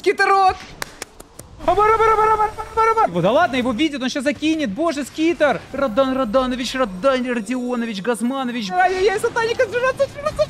Скитерок! Абара, бара, бара, бара, бара, бара. Его, Да ладно, его видит, он сейчас закинет. Боже, скитер! Радан Раданович, Радан Родионович, Газманович. Ай-яй-яй, сатаника, сжираться, сжираться,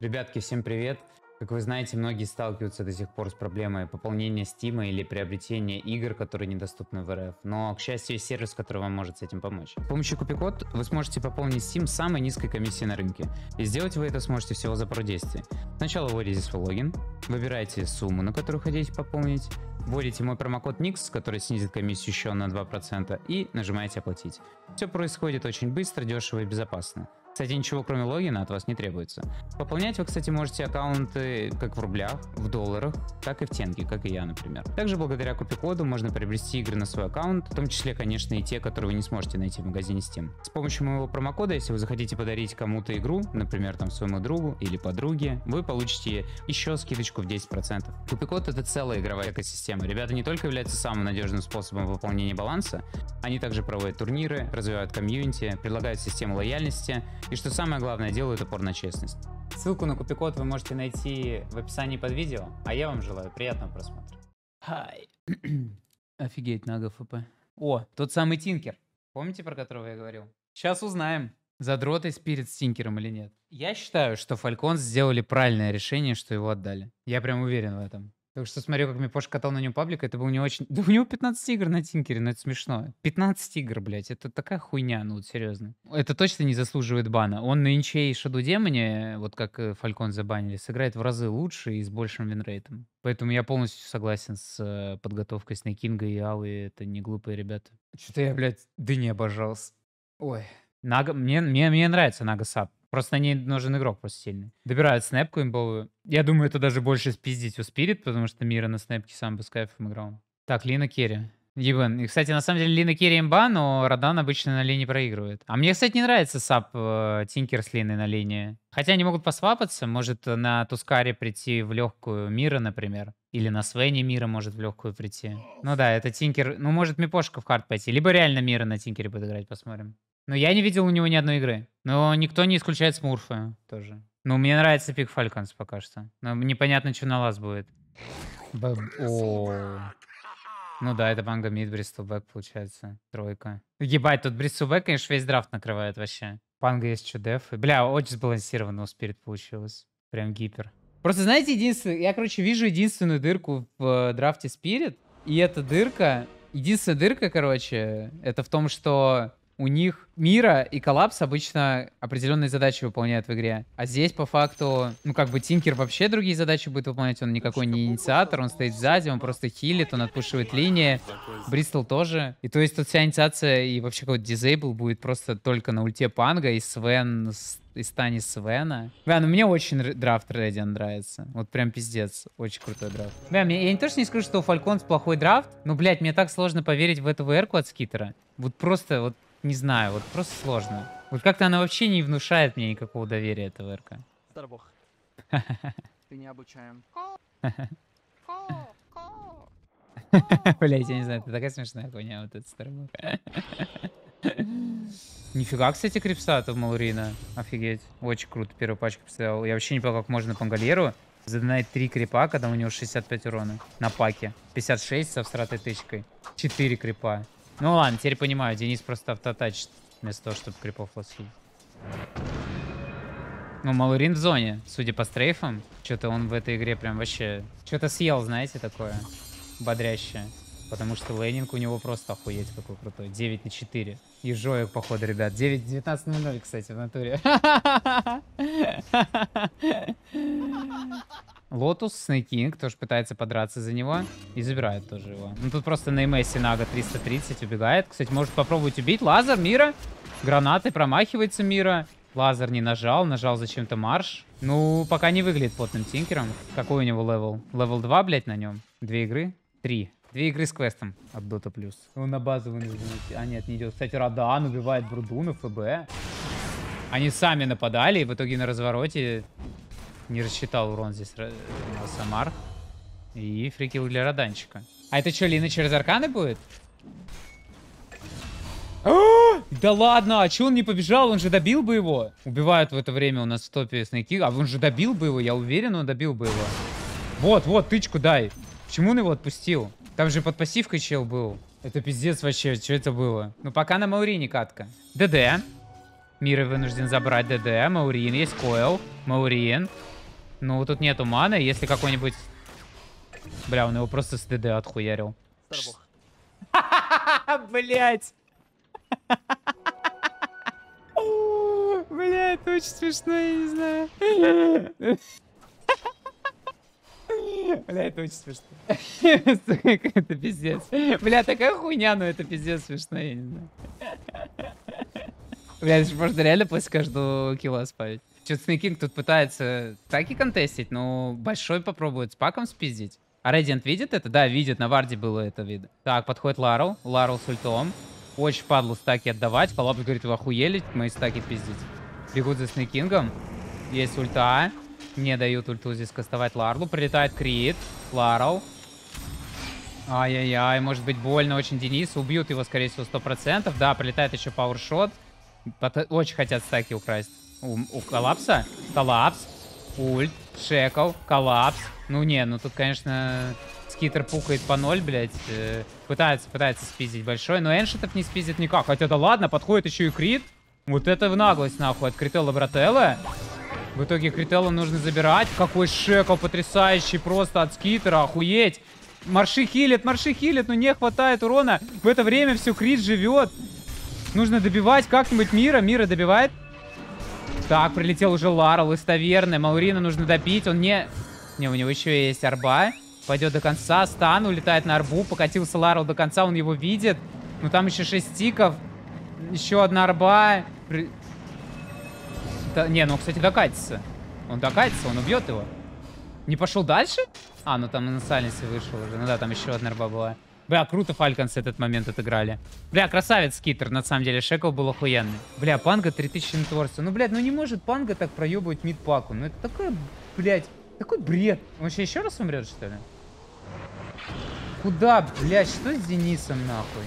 Ребятки, всем привет! Как вы знаете, многие сталкиваются до сих пор с проблемой пополнения Стима или приобретения игр, которые недоступны в РФ. Но, к счастью, есть сервис, который вам может с этим помочь. С помощью купикод вы сможете пополнить Steam с самой низкой комиссией на рынке. И сделать вы это сможете всего за пару действий. Сначала вводите свой логин, выбираете сумму, на которую хотите пополнить, вводите мой промокод NIX, который снизит комиссию еще на 2%, и нажимаете «Оплатить». Все происходит очень быстро, дешево и безопасно. Кстати, ничего кроме логина от вас не требуется. Пополнять вы, кстати, можете аккаунты как в рублях, в долларах, так и в тенге, как и я, например. Также благодаря купи-коду можно приобрести игры на свой аккаунт, в том числе, конечно, и те, которые вы не сможете найти в магазине Steam. С помощью моего промокода, если вы захотите подарить кому-то игру, например, там своему другу или подруге, вы получите еще скидочку в 10%. Купи-код это целая игровая экосистема. Ребята не только являются самым надежным способом выполнения баланса, они также проводят турниры, развивают комьюнити, предлагают систему лояльности и что самое главное, делают упор на честность. Ссылку на купикод вы можете найти в описании под видео, а я вам желаю приятного просмотра. Хай. Офигеть, на ГФП. О, тот самый Тинкер. Помните, про которого я говорил? Сейчас узнаем, задроты спирит с Тинкером или нет. Я считаю, что Фалькон сделали правильное решение, что его отдали. Я прям уверен в этом. Так что смотрю, как Мипош катал на нем паблик, это был не очень... Да у него 15 игр на Тинкере, ну это смешно. 15 игр, блядь, это такая хуйня, ну вот серьезно. Это точно не заслуживает бана. Он на Инче и Шаду Демоне, вот как э, Фалькон забанили, сыграет в разы лучше и с большим винрейтом. Поэтому я полностью согласен с э, подготовкой Снейкинга и Ауи, это не глупые ребята. Что-то я, блядь, да не обожался. Ой. Нага, мне, мне, мне нравится Нага Сап. Просто на ней нужен игрок просто сильный. Добирают снэпку имбовую. Я думаю, это даже больше спиздить у Спирит, потому что Мира на снэпке сам бы с кайфом играл. Так, Лина Керри. Ебен. И, кстати, на самом деле Лина Керри имба, но Радан обычно на линии проигрывает. А мне, кстати, не нравится сап э, Тинкер с Линой на линии. Хотя они могут посвапаться. Может на Тускаре прийти в легкую Мира, например. Или на Свене Мира может в легкую прийти. Ну да, это Тинкер. Ну, может Мипошка в карт пойти. Либо реально Мира на Тинкере будет играть, посмотрим. Но я не видел у него ни одной игры. Но никто не исключает Смурфа тоже. Ну, мне нравится пик Фальконс пока что. Но непонятно, что на вас будет. Б О. Ну да, это банга мид, Бристлбэк получается. Тройка. Ебать, тут Бристлбэк, конечно, весь драфт накрывает вообще. Панга есть что деф. Бля, очень сбалансированно у Спирит получилось. Прям гипер. Просто знаете, единственное, я, короче, вижу единственную дырку в э, драфте Спирит. И эта дырка, единственная дырка, короче, это в том, что у них Мира и Коллапс обычно определенные задачи выполняют в игре. А здесь, по факту, ну, как бы Тинкер вообще другие задачи будет выполнять. Он никакой не инициатор, он стоит сзади, он просто хилит, он отпушивает линии. Бристол тоже. И то есть тут вся инициация и вообще какой-то дизейбл будет просто только на ульте Панга и Свен и Стани Свена. Бля, ну мне очень драфт Редиан нравится. Вот прям пиздец. Очень крутой драфт. Бля, я не то, что не скажу, что у Фальконс плохой драфт, но, блядь, мне так сложно поверить в эту ВР-ку от Скитера. Вот просто, вот не знаю, вот просто сложно. Вот как-то она вообще не внушает мне никакого доверия, эта ВРК. Старбог. Ты не обучаем. Блять, я не знаю, это такая смешная хуйня, вот этот Старбог. Нифига, кстати, крипсата в Малурина. Офигеть. Очень круто первую пачку представил. Я вообще не понял, как можно Пангалеру задонать 3 крипа, когда у него 65 урона на паке. 56 со всратой тычкой. 4 крипа. Ну ладно, теперь понимаю, Денис просто автотачит вместо того, чтобы крипов лосить. Ну, Малурин в зоне, судя по стрейфам. Что-то он в этой игре прям вообще... Что-то съел, знаете, такое бодрящее. Потому что laning у него просто охуеть какой крутой. 9 на 4. Ежоек, походу, ребят. 9, 19 на 0, кстати, в натуре. Lotus, Снейкинг тоже пытается подраться за него. И забирает тоже его. Ну тут просто на МС Нага 330 убегает. Кстати, может попробовать убить. Лазер, Мира. Гранаты, промахивается Мира. Лазер не нажал, нажал зачем-то March. Ну, пока не выглядит плотным тинкером. Какой у него level? Level 2, блядь, на нем? Две игры? Три. Две игры с квестом от Dota+. Ну, на базу вынужден А, нет, не идет. Кстати, Радан убивает Бруду, на, ФБ. Они сами нападали, и в итоге на развороте не рассчитал урон здесь э, Самар. И free kill для Раданчика. А это что, Лина через арканы будет? А! Да ладно, а че он не побежал? Он же добил бы его. Убивают в это время у нас в топе снайки. А он же добил бы его, я уверен, он добил бы его. Вот, вот, тычку дай. Почему он его отпустил? Там же под пассивкой чел был. Это пиздец вообще, что это было? Ну, пока на Маурине катка. ДД. Мира вынужден забрать ДД. Маурин, есть койл. Маурин. Ну, тут нету маны. Если какой-нибудь... Бля, он его просто с ДД отхуярил. Блять. Бля, это очень смешно, я не знаю. Бля, это очень смешно. Это пиздец. Бля, такая хуйня, но это пиздец смешно, я не знаю. Бля, это же можно реально после каждого килла спавить. Снейкинг тут пытается так и контестить, но большой попробует с паком спиздить. А Radiant видит это? Да, видит, на варде было это видно. Так, подходит Ларл. Ларл с ультом. Очень падлу стаки отдавать. Коллапс говорит, вы охуели мои стаки пиздить. Бегут за Снейкингом. Есть ульта. Не дают ульту здесь кастовать Ларлу. Прилетает Крит. Ларл. Ай-яй-яй, может быть больно очень Денису. Убьют его, скорее всего, 100%. Да, прилетает еще пауэршот. Очень хотят стаки украсть. У, у коллапса? Коллапс. Ульт. Шекл. Коллапс. Ну не, ну тут, конечно, скитер пукает по ноль, блядь. Э, пытается, пытается спиздить большой, но эншитов не спиздит никак. Хотя да ладно, подходит еще и крит. Вот это в наглость, нахуй, от Крителла Брателла. В итоге Крителла нужно забирать. Какой шекл потрясающий просто от скитера, охуеть. Марши хилит, марши хилит, но не хватает урона. В это время все, Крит живет. Нужно добивать как-нибудь Мира. Мира добивает. Так, прилетел уже Ларл из таверны. Маурина нужно добить. Он не... Не, у него еще есть арба. Пойдет до конца. Стан улетает на арбу. Покатился Ларл до конца. Он его видит. Ну там еще 6 стиков. Еще одна арба. Да, не, ну, кстати, докатится. Он докатится, он убьет его. Не пошел дальше? А, ну там на Сайленсе вышел уже. Ну да, там еще одна арба была. Бля, круто Фальконс этот момент отыграли. Бля, красавец Скитер, на самом деле. Шекл был охуенный. Бля, Панга 3000 на творце. Ну, блядь, ну не может Панга так проебывать мид-паку. Ну это такой, блядь, такой бред. Он сейчас еще раз умрет, что ли? Куда, блядь, что с Денисом, нахуй?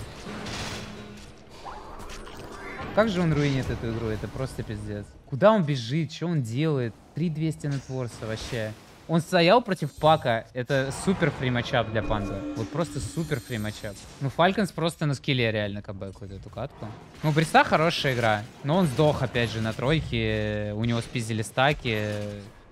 Как же он руинит эту игру? Это просто пиздец. Куда он бежит? Что он делает? 3200 на творце вообще. Он стоял против Пака. Это супер фри матчап для Панга. Вот просто супер фри матчап. Ну, Фальконс просто на скилле реально кабэкует эту катку. Ну, Бриста хорошая игра. Но он сдох, опять же, на тройке. У него спиздили стаки.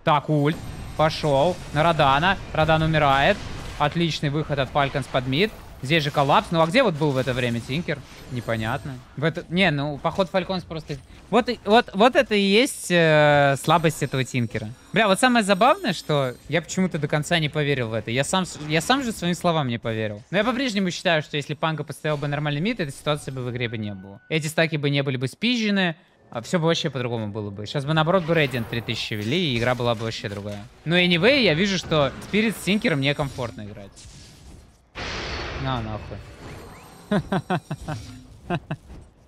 Так, ульт. Пошел. На Радана. Радан умирает. Отличный выход от Фальконс под мид. Здесь же коллапс. Ну а где вот был в это время Тинкер? Непонятно. В это... Не, ну поход Фальконс просто... Вот, вот, вот это и есть э, слабость этого Тинкера. Бля, вот самое забавное, что я почему-то до конца не поверил в это. Я сам, я сам же своим словам не поверил. Но я по-прежнему считаю, что если Панга поставил бы нормальный мид, этой ситуации бы в игре бы не было. Эти стаки бы не были бы спизжены, а все бы вообще по-другому было бы. Сейчас бы наоборот бы Radiant 3000 вели, и игра была бы вообще другая. Но anyway, я вижу, что Спирит с Тинкером некомфортно играть. На, нахуй.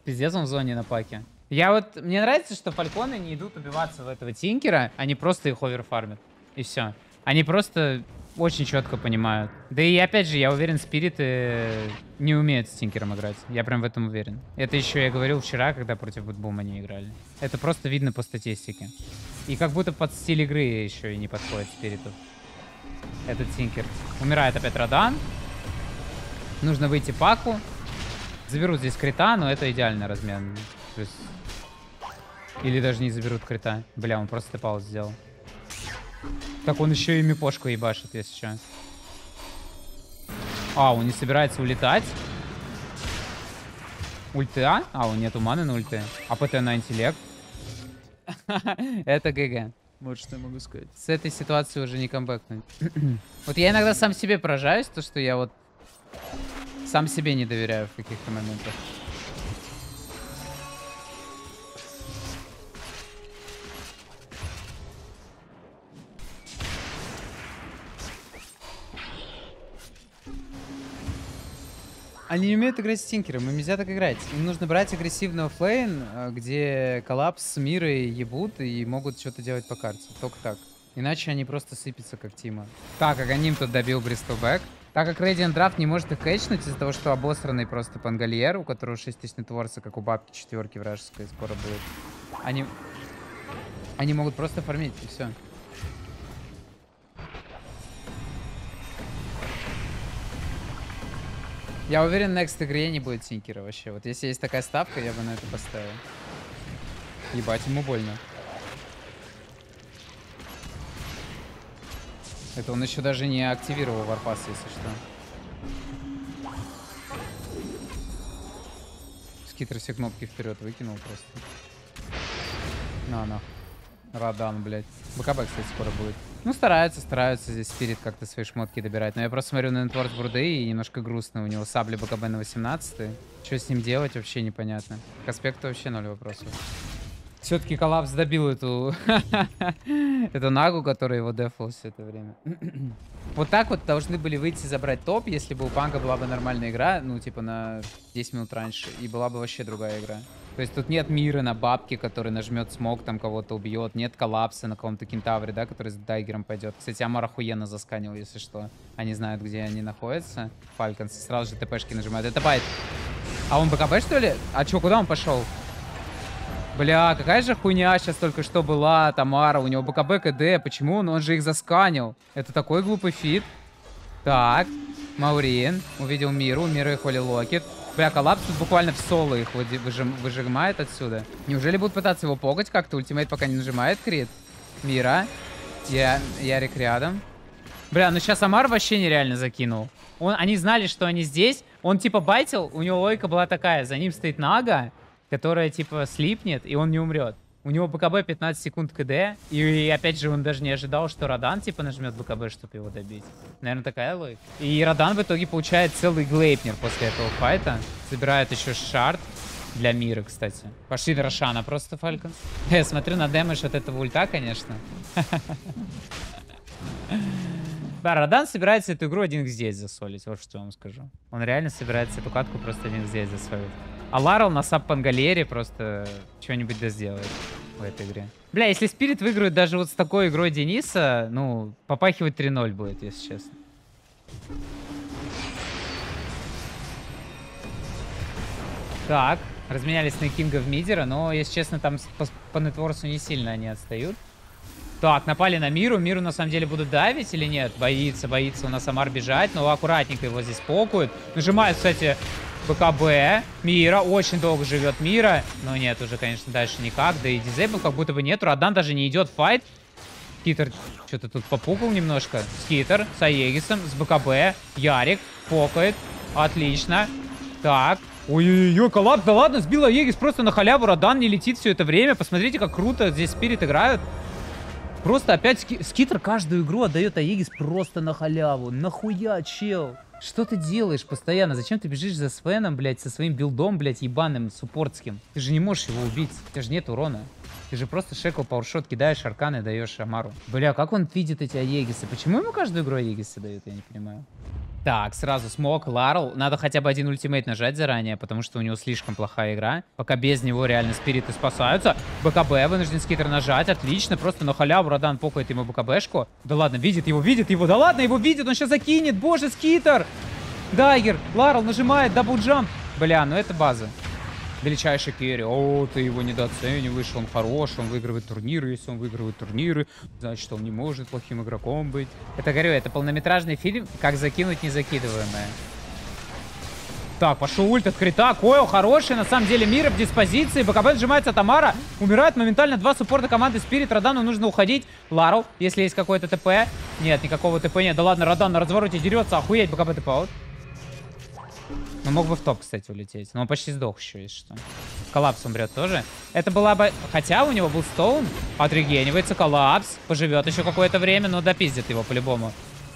Пиздец он в зоне на паке. Я вот... Мне нравится, что фальконы не идут убиваться в этого Тинкера, они просто их оверфармят. И все. Они просто очень четко понимают. Да и опять же, я уверен, спириты не умеют с Тинкером играть. Я прям в этом уверен. Это еще я говорил вчера, когда против Бутбума не играли. Это просто видно по статистике. И как будто под стиль игры еще и не подходит спириту. Этот Тинкер. Умирает опять Радан. Нужно выйти паку. Заберут здесь крита, но это идеальный размен. То есть... Или даже не заберут крита. Бля, он просто пауз сделал. Так он еще и мипошку ебашит, если что. А, он не собирается улетать. Ульта? А, у нету маны на ульты. А ПТ на интеллект. Это ГГ. Вот что я могу сказать. С этой ситуации уже не камбэкнуть. вот я иногда сам себе поражаюсь, то что я вот сам себе не доверяю в каких-то моментах. Они не умеют играть с Тинкером, им нельзя так играть. Им нужно брать агрессивного флейн, э, где коллапс с мирой ебут и могут что-то делать по карте. Только так. Иначе они просто сыпятся, как Тима. Так, Аганим тут добил Бристлбэк. Так как Radiant Draft не может их кэчнуть из-за того, что обосранный просто пангольер, у которого 6000 нетворса, как у бабки четверки вражеской скоро будет. Они... Они могут просто фармить, и все. Я уверен, next игре не будет синкера вообще. Вот если есть такая ставка, я бы на это поставил. Ебать, ему больно. Это он еще даже не активировал варпас, если что. Скитер все кнопки вперед выкинул просто. На, на. Радан, блядь. БКБ, кстати, скоро будет. Ну, стараются, стараются здесь Спирит как-то свои шмотки добирать. Но я просто смотрю на Нетворс Бурды и немножко грустно. У него сабли БКБ на 18 Что с ним делать, вообще непонятно. К аспекту вообще ноль вопросов. Все-таки коллапс добил эту, эту нагу, которая его дефал все это время. вот так вот должны были выйти забрать топ, если бы у Панка была бы нормальная игра, ну, типа на 10 минут раньше, и была бы вообще другая игра. То есть тут нет мира на бабке, который нажмет смог, там кого-то убьет. Нет коллапса на каком-то кентавре, да, который с дайгером пойдет. Кстати, Амар охуенно засканил, если что. Они знают, где они находятся. Falcons сразу же ТПшки нажимают. Это байт. А он БКБ, что ли? А чё, куда он пошел? Бля, какая же хуйня сейчас только что была, Тамара. У него БКБ, КД. Почему он? Он же их засканил. Это такой глупый фит. Так, Маурин. Увидел Миру. Мира и Holy Locket. Бля, коллапс тут буквально в соло их выжим, выжимает отсюда. Неужели будут пытаться его погать как-то? Ultimate пока не нажимает крит. Мира. Я, Ярик рядом. Бля, ну сейчас Амар вообще нереально закинул. Он, они знали, что они здесь. Он типа байтил, у него логика была такая. За ним стоит Нага, которая типа слипнет, и он не умрет. У него БКБ 15 секунд КД. И, опять же, он даже не ожидал, что Радан типа нажмет БКБ, чтобы его добить. Наверное, такая логика. И Радан в итоге получает целый глейпнер после этого файта. Собирает еще шард. Для мира, кстати. Пошли на Рошана просто, Фальконс. Я смотрю на дэмэдж от этого ульта, конечно. Да, Радан собирается эту игру один здесь засолить, вот что я вам скажу. Он реально собирается эту катку просто один здесь засолить. А Ларл на саб Пангалере просто что-нибудь да сделает в этой игре. Бля, если Спирит выиграет даже вот с такой игрой Дениса, ну, попахивать 3-0 будет, если честно. Так, разменялись на Кинга в мидера, но, если честно, там по, по нетворсу не сильно они отстают. Так, напали на Миру. Миру на самом деле будут давить или нет? Боится, боится у нас Амар бежать. Но аккуратненько его здесь покуют. Нажимает, кстати, БКБ. Мира. Очень долго живет Мира. Но нет, уже, конечно, дальше никак. Да и дизейбл как будто бы нету. Радан даже не идет в файт. Скитер что-то тут попукал немножко. Скитер с Аегисом, с БКБ. Ярик покает. Отлично. Так. Ой-ой-ой, коллапс, да ладно, сбил Аегис просто на халяву. Радан не летит все это время. Посмотрите, как круто здесь Спирит играют. Просто опять ски скитер каждую игру отдает Аегис просто на халяву. Нахуя, чел? Что ты делаешь постоянно? Зачем ты бежишь за Свеном, блядь, со своим билдом, блядь, ебаным, суппортским? Ты же не можешь его убить. У тебя же нет урона. Ты же просто шекал пауэршот, кидаешь арканы, даешь Амару. Бля, как он видит эти Аегисы? Почему ему каждую игру Аегисы дают, я не понимаю. Так, сразу смог, Ларл. Надо хотя бы один ultimate нажать заранее, потому что у него слишком плохая игра. Пока без него реально спириты спасаются. БКБ вынужден скитер нажать. Отлично, просто на халяву Радан покает ему БКБшку. Да ладно, видит его, видит его. Да ладно, его видит, он сейчас закинет. Боже, скитер! Dagger, Ларл нажимает, double jump. Бля, ну это база величайший керри. О, ты его недооцениваешь, он хорош, он выигрывает турниры. Если он выигрывает турниры, значит, он не может плохим игроком быть. Это, говорю, это полнометражный фильм «Как закинуть незакидываемое». Так, пошел ульт от крита. Койл хороший. На самом деле мир в диспозиции. БКБ сжимается Тамара. Умирает моментально два суппорта команды Спирит. Радану нужно уходить. Лару, если есть какой-то ТП. Нет, никакого ТП нет. Да ладно, Радан на развороте дерется. Охуеть, БКБ ТП аут. Ну, мог бы в топ, кстати, улететь. Но он почти сдох еще, если что. Коллапс умрет тоже. Это была бы... Хотя у него был стоун. Отрегенивается коллапс. Поживет еще какое-то время, но допиздит его по-любому.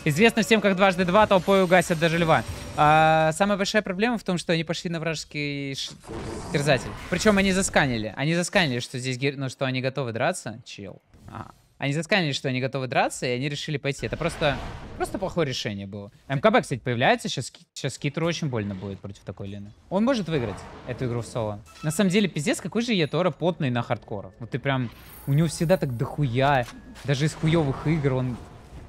Известно всем, как дважды два толпой угасят даже льва. А, самая большая проблема в том, что они пошли на вражеский ш... терзатель. Причем они засканили. Они засканили, что здесь... Ну, что они готовы драться. Чел. Ага. Они засканили, что они готовы драться, и они решили пойти. Это просто, просто плохое решение было. МКБ, кстати, появляется. Сейчас, сейчас Китру очень больно будет против такой Лены. Он может выиграть эту игру в соло. На самом деле, пиздец, какой же Етора потный на хардкорах. Вот ты прям... У него всегда так дохуя. Даже из хуевых игр он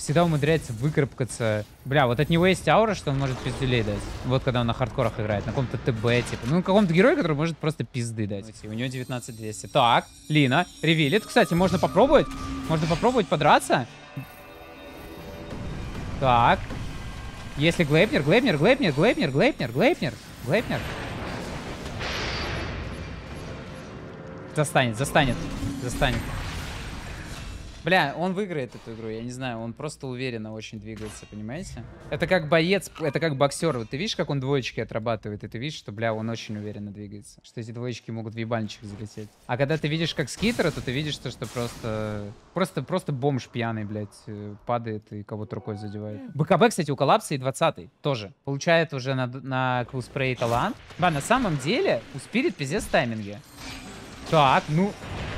всегда умудряется выкарабкаться. Бля, вот от него есть аура, что он может пиздюлей дать. Вот когда он на хардкорах играет, на каком-то ТБ, типа. Ну, на каком-то герое, который может просто пизды дать. У него 19200. Так, Лина, ревилит. Кстати, можно попробовать. Можно попробовать подраться. Так. Если Глейпнер, Глейпнер, Глейпнер, Глейпнер, Глейпнер, Глейпнер, Глейпнер. Застанет, застанет, застанет. Бля, он выиграет эту игру, я не знаю, он просто уверенно очень двигается, понимаете? Это как боец, это как боксер. Вот ты видишь, как он двоечки отрабатывает, и ты видишь, что, бля, он очень уверенно двигается. Что эти двоечки могут в ебальничек залететь. А когда ты видишь как скитера, то ты видишь, что, что просто... Просто, просто бомж пьяный, блядь, э, падает и кого-то рукой задевает. БКБ, кстати, у коллапса и 20 тоже. Получает уже на, на кулспрей талант. Да, на самом деле у Спирит пиздец тайминги. Так, ну...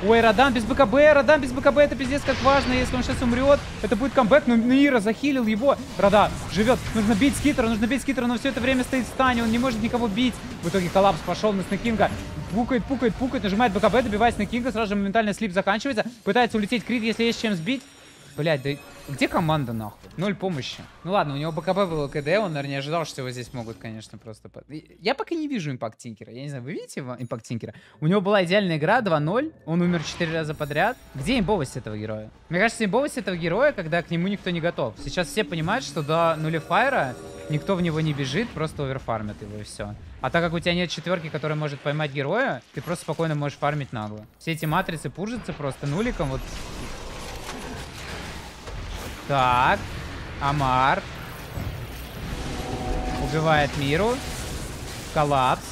Ой, Радан без БКБ, Радан без БКБ, это пиздец как важно, если он сейчас умрет, это будет камбэк, но Нира захилил его, Рада живет, нужно бить Скитера, нужно бить Скитера, но все это время стоит в стане, он не может никого бить, в итоге коллапс пошел на Снекинга, пукает, пукает, пукает, нажимает БКБ, добивает Снекинга, сразу же моментально слип заканчивается, пытается улететь крит, если есть чем сбить, Блять, да где команда нахуй? Ноль помощи. Ну ладно, у него БКБ было КД, он, наверное, не ожидал, что его здесь могут, конечно, просто... Я пока не вижу импакт Тинкера. Я не знаю, вы видите импакт Тинкера? У него была идеальная игра, 2-0, он умер 4 раза подряд. Где имбовость этого героя? Мне кажется, имбовость этого героя, когда к нему никто не готов. Сейчас все понимают, что до нулифайра никто в него не бежит, просто оверфармят его и все. А так как у тебя нет четверки, которая может поймать героя, ты просто спокойно можешь фармить нагло. Все эти матрицы пужатся просто нуликом, вот так. Амар. Убивает Миру. Коллапс.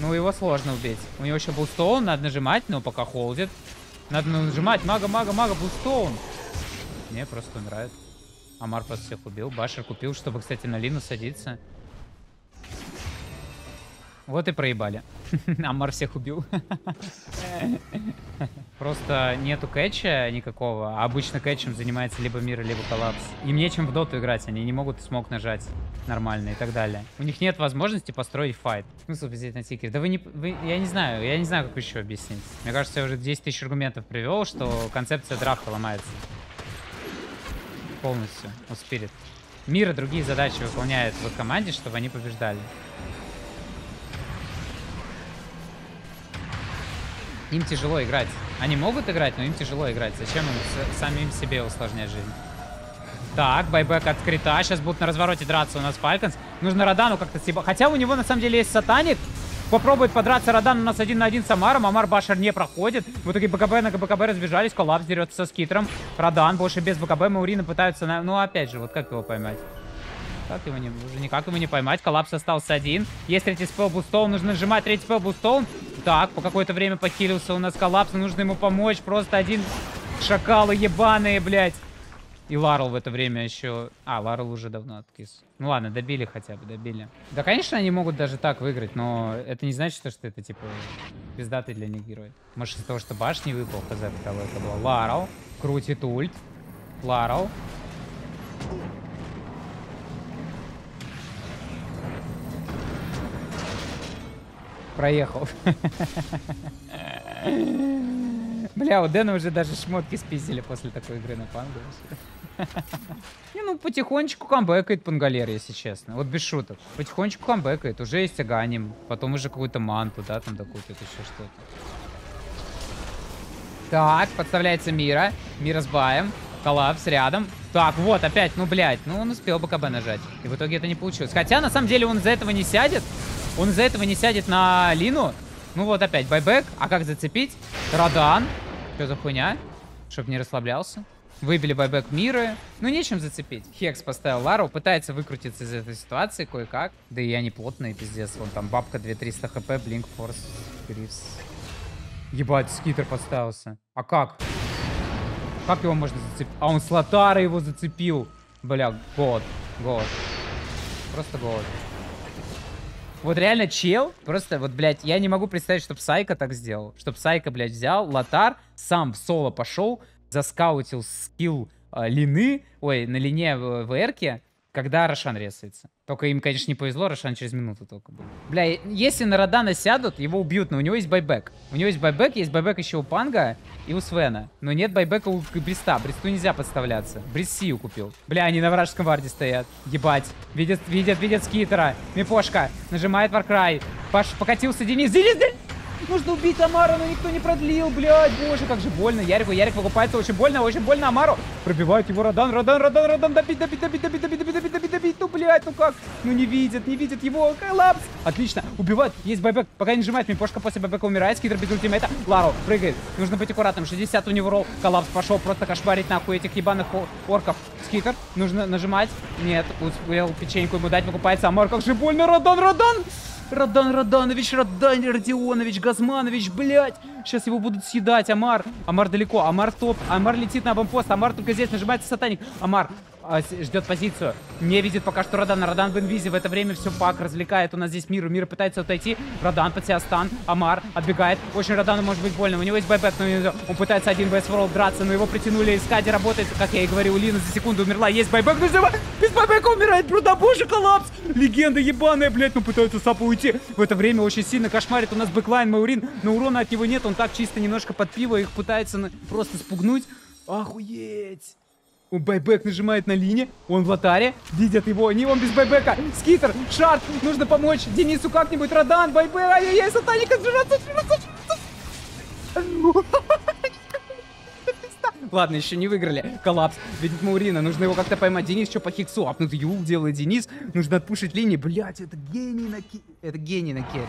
Ну, его сложно убить. У него еще булстоун, надо нажимать, но пока холдит. Надо нажимать. Мага, мага, мага, булстоун. Не, просто умирает. Амар просто всех убил. Башер купил, чтобы, кстати, на Лину садиться. Вот и проебали. Амар всех убил. Просто нету кэтча никакого. А обычно кэтчем занимается либо Мир, либо Коллапс. Им нечем в доту играть. Они не могут смог нажать нормально и так далее. У них нет возможности построить файт. Смысл пиздеть на тикере? Да вы не... Вы, я не знаю. Я не знаю, как еще объяснить. Мне кажется, я уже 10 тысяч аргументов привел, что концепция драфта ломается. Полностью. У Спирит. Мира другие задачи выполняет в команде, чтобы они побеждали. Им тяжело играть. Они могут играть, но им тяжело играть. Зачем им самим себе усложнять жизнь? Так, buyback от крита. Сейчас будут на развороте драться у нас Falcons. Нужно Радану как-то съеба... Хотя у него на самом деле есть сатаник. Попробует подраться Радан у нас один на один с Амаром. Амар Basher не проходит. В итоге БКБ на БКБ разбежались. Коллапс дерется с Китром. Радан больше без БКБ. Маурина пытаются... На... Ну, опять же, вот как его поймать? Как его не... Уже никак его не поймать. Коллапс остался один. Есть третий спел Bloodstone. Нужно нажимать третий спел Bloodstone. Так, по какое-то время похилился у нас коллапс. Нужно ему помочь. Просто один шакалы ебаные, блядь. И Ларл в это время еще... А, Ларл уже давно откис. Ну ладно, добили хотя бы, добили. Да, конечно, они могут даже так выиграть, но это не значит, что это, типа, пиздатый для них герой. Может, из-за того, что башни выпал, хз, это было. Ларл крутит ульт. Ларл проехал. Бля, у Дэна уже даже шмотки спиздили после такой игры на пангу. Не, ну потихонечку камбэкает Пангалер, если честно. Вот без шуток. Потихонечку камбэкает. Уже есть Аганим. Потом уже какую-то манту, да, там докупит еще что-то. Так, подставляется Мира. Мира с баем. Коллапс рядом. Так, вот, опять, ну, блядь. Ну, он успел БКБ нажать. И в итоге это не получилось. Хотя, на самом деле, он из-за этого не сядет. Он из-за этого не сядет на Лину. Ну вот опять байбек. А как зацепить? Радан. Что за хуйня? Чтоб не расслаблялся. Выбили байбек Миры. Ну, нечем зацепить. Хекс поставил Лару. Пытается выкрутиться из этой ситуации кое-как. Да и они плотные, пиздец. Вон там бабка 2300 хп, Блинк, Форс, Грифс. Ебать, скитер поставился. А как? Как его можно зацепить? А он с Лотара его зацепил. Бля, год. Год. Просто год. Вот реально чел, просто вот, блядь, я не могу представить, чтобы Сайка так сделал. Чтобы Сайка, блядь, взял Лотар, сам в соло пошел, заскаутил скилл э, Лины, ой, на лине в ВРке, когда Рошан ресается. Только им, конечно, не повезло, Рошан через минуту только был. Бля, если на Родана сядут, его убьют, но у него есть байбек. У него есть байбек, есть байбек еще у Панга и у Свена. Но нет байбека у Бриста. Бристу нельзя подставляться. Брист Сию купил. Бля, они на вражеском варде стоят. Ебать. Видят, видят, видят скитера. Мипошка. Нажимает War Cry. Паш, покатился Денис. Денис, Денис! Нужно убить Амара, но никто не продлил, блядь. Боже, как же больно. Ярику, Ярик покупается очень больно, очень больно Амару. Пробивает его Радан, Радан, Радан, Радан. Добить, добить, добить, добить, добить, добить, добить, добить, добить. Ну, блядь, ну как? Ну не видит, не видит его. Коллапс. Отлично. Убивает. Есть buyback. Пока не нажимает, Мипошка после байбека умирает. Скитер без ультимейта. Лару прыгает. Нужно быть аккуратным. 60 у него ролл. Коллапс пошел просто кошмарить нахуй этих ебаных орков. Скитер. Нужно нажимать. Нет, успел печеньку ему дать. Покупается Амар. Как же больно. Радан, Радан. Радан Раданович, Радан Родионович, Газманович, блядь. Сейчас его будут съедать, Амар. Амар далеко, Амар топ. Амар летит на бомбост, Амар только здесь нажимается сатаник. Амар, ждет позицию. Не видит пока что Радан. Радан в инвизе. В это время все пак развлекает. У нас здесь Миру. Мир пытается отойти. Радан под себя стан. Амар отбегает. Очень Радану может быть больно. У него есть байбек, но он пытается один в World драться, но его притянули. Скади работает, как я и говорил. Лина за секунду умерла. Есть байбек, но без байбека умирает. Бруда, боже, коллапс. Легенда ебаная, блядь. Ну пытается сапа уйти. В это время очень сильно кошмарит. У нас backline Маурин, но урона от него нет. Он так чисто немножко под пиво их пытается просто спугнуть. Охуеть. Buyback нажимает на линии. Он в лотаре. Видят его. Не он без байбека. Скитер. Shard. Нужно помочь Денису как-нибудь. Радан. Buyback. Ай-яй-яй. Сатаника. Сжираться. Ладно, еще не выиграли. Коллапс. Видит Маурина. Нужно его как-то поймать. Денис что по хиксу? Апнут Eul делает Денис. Нужно отпушить линии. Блять, это гений на керри. Это гений на керри.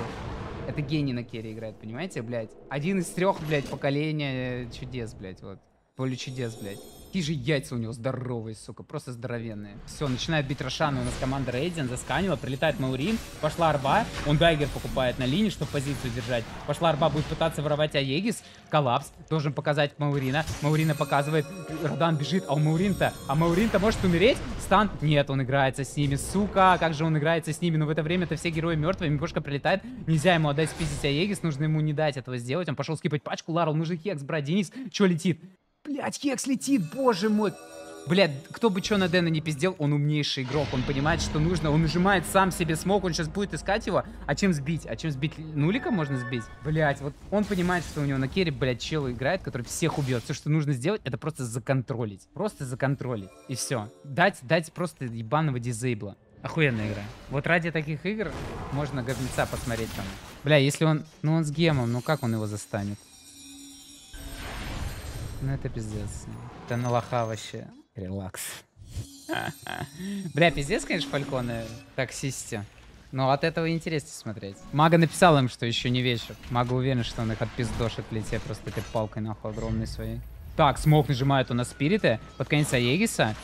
Это гений на керри играет, понимаете, блядь? Один из трех, блядь, поколения чудес, блядь, вот. Поле чудес, блядь. Какие же яйца у него здоровые, сука, просто здоровенные. Все, начинает бить Рошан, у нас команда Рейден засканила, прилетает Маурин, пошла Арба, он Dagger покупает на линии, чтобы позицию держать. Пошла Арба, будет пытаться воровать Aegis, коллапс, должен показать Маурина. Маурина показывает, Родан бежит, а у Маурин-то, а Маурин-то может умереть? Стан? Нет, он играется с ними, сука, как же он играется с ними, но в это время-то все герои мертвые, Мипошка прилетает, нельзя ему отдать спиздить Аегис, нужно ему не дать этого сделать, он пошел скипать пачку, Ларл, нужен Хекс, брать, Денис, что летит? Блять, Хекс летит, боже мой. Блядь, кто бы что на Дэна не пиздел, он умнейший игрок, он понимает, что нужно, он нажимает сам себе смог, он сейчас будет искать его, а чем сбить? А чем сбить? Нулика можно сбить? Блять, вот он понимает, что у него на керри, блядь, чел играет, который всех убьет. Все, что нужно сделать, это просто законтролить. Просто законтролить. И все. Дать, дать просто ебаного дизейбла. Охуенная игра. Вот ради таких игр можно говнеца посмотреть там. Бля, если он... Ну он с гемом, ну как он его застанет? Ну это пиздец. Это на лоха вообще. Релакс. Бля, пиздец, конечно, фальконы таксисте. Но от этого интереснее смотреть. Мага написал им, что еще не вечер. Мага уверен, что он их отпиздошит летит просто этой палкой нахуй огромной своей. Так, смог нажимает у нас спириты. Под конец Аегиса.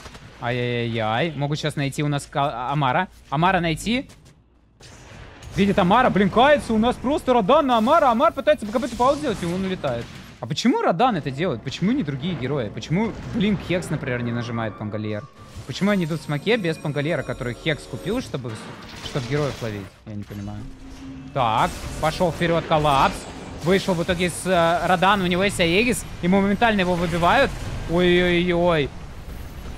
Ай-яй-яй. Могут сейчас найти у нас Амара. Амара найти. Видит Амара, блин, кается. У нас просто Радан на Амара. Амар пытается БКБ паузу сделать, и он улетает. А почему Радан это делает? Почему не другие герои? Почему, блин, Хекс, например, не нажимает Пангольер? Почему они идут в смоке без Пангольера, который Хекс купил, чтобы, чтобы героев ловить? Я не понимаю. Так, пошел вперед коллапс. Вышел в итоге с э, Радан, у него есть Аегис. Ему моментально его выбивают. Ой-ой-ой.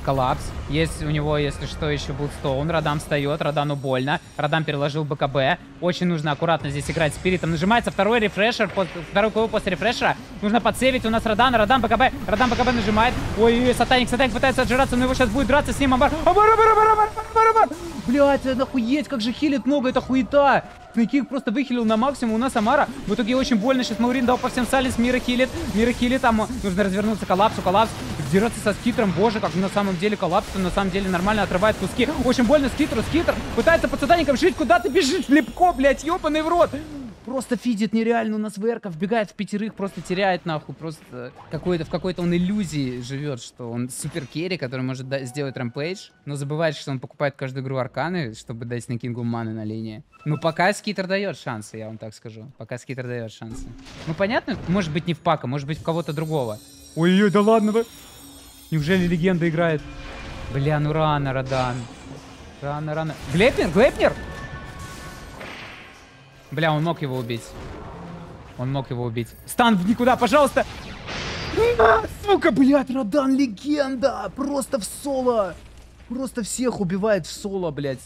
Коллапс. Есть у него, если что, еще Bloodstone. Радан встает, Радану больно. Радан переложил БКБ. Очень нужно аккуратно здесь играть спиритом. Нажимается второй Refresher, второй КВ после рефрешера. Нужно подсейвить. У нас Радан, Радан БКБ. Радан БКБ нажимает. Ой-ой-ой, Сатаник, Сатаник пытается отжираться, но его сейчас будет драться с ним. Амар, Амар, Амар, Амар, Амар, Амар, Амар. Блять, это охуеть, как же хилит много, это хуета. Снайкик просто выхилил на максимум. У нас Амара. В итоге очень больно. Сейчас Маурин дал по всем салис. Мира хилит. Мира хилит. Там нужно развернуться. Коллапсу. Коллапс. Дерется со скитром. Боже, как на самом деле коллапс. На самом деле нормально отрывает куски. Очень больно скитру. Скитр пытается поджить. Куда ты бежишь? Лепко, блядь. Ёбаный в рот. Просто фидит нереально. У нас ВРК вбегает в пятерых, просто теряет нахуй. Просто какой-то в какой-то он иллюзии живет, что он супер керри, который может сделать rampage, но забывает, что он покупает каждую игру арканы, чтобы дать на Кингу маны на линии. Ну, пока Скитер дает шансы, я вам так скажу. Пока Скитер дает шансы. Ну, понятно, может быть не в Пака, может быть в кого-то другого. Ой-ой, да ладно вы. Неужели легенда играет? Бля, ну рано, Радан. Рано, рано. Глепнер? Глепнер? Бля, он мог его убить. Он мог его убить. Стан в никуда, пожалуйста! А, сука, блядь, Радан легенда! Просто в соло! Просто всех убивает в соло, блядь.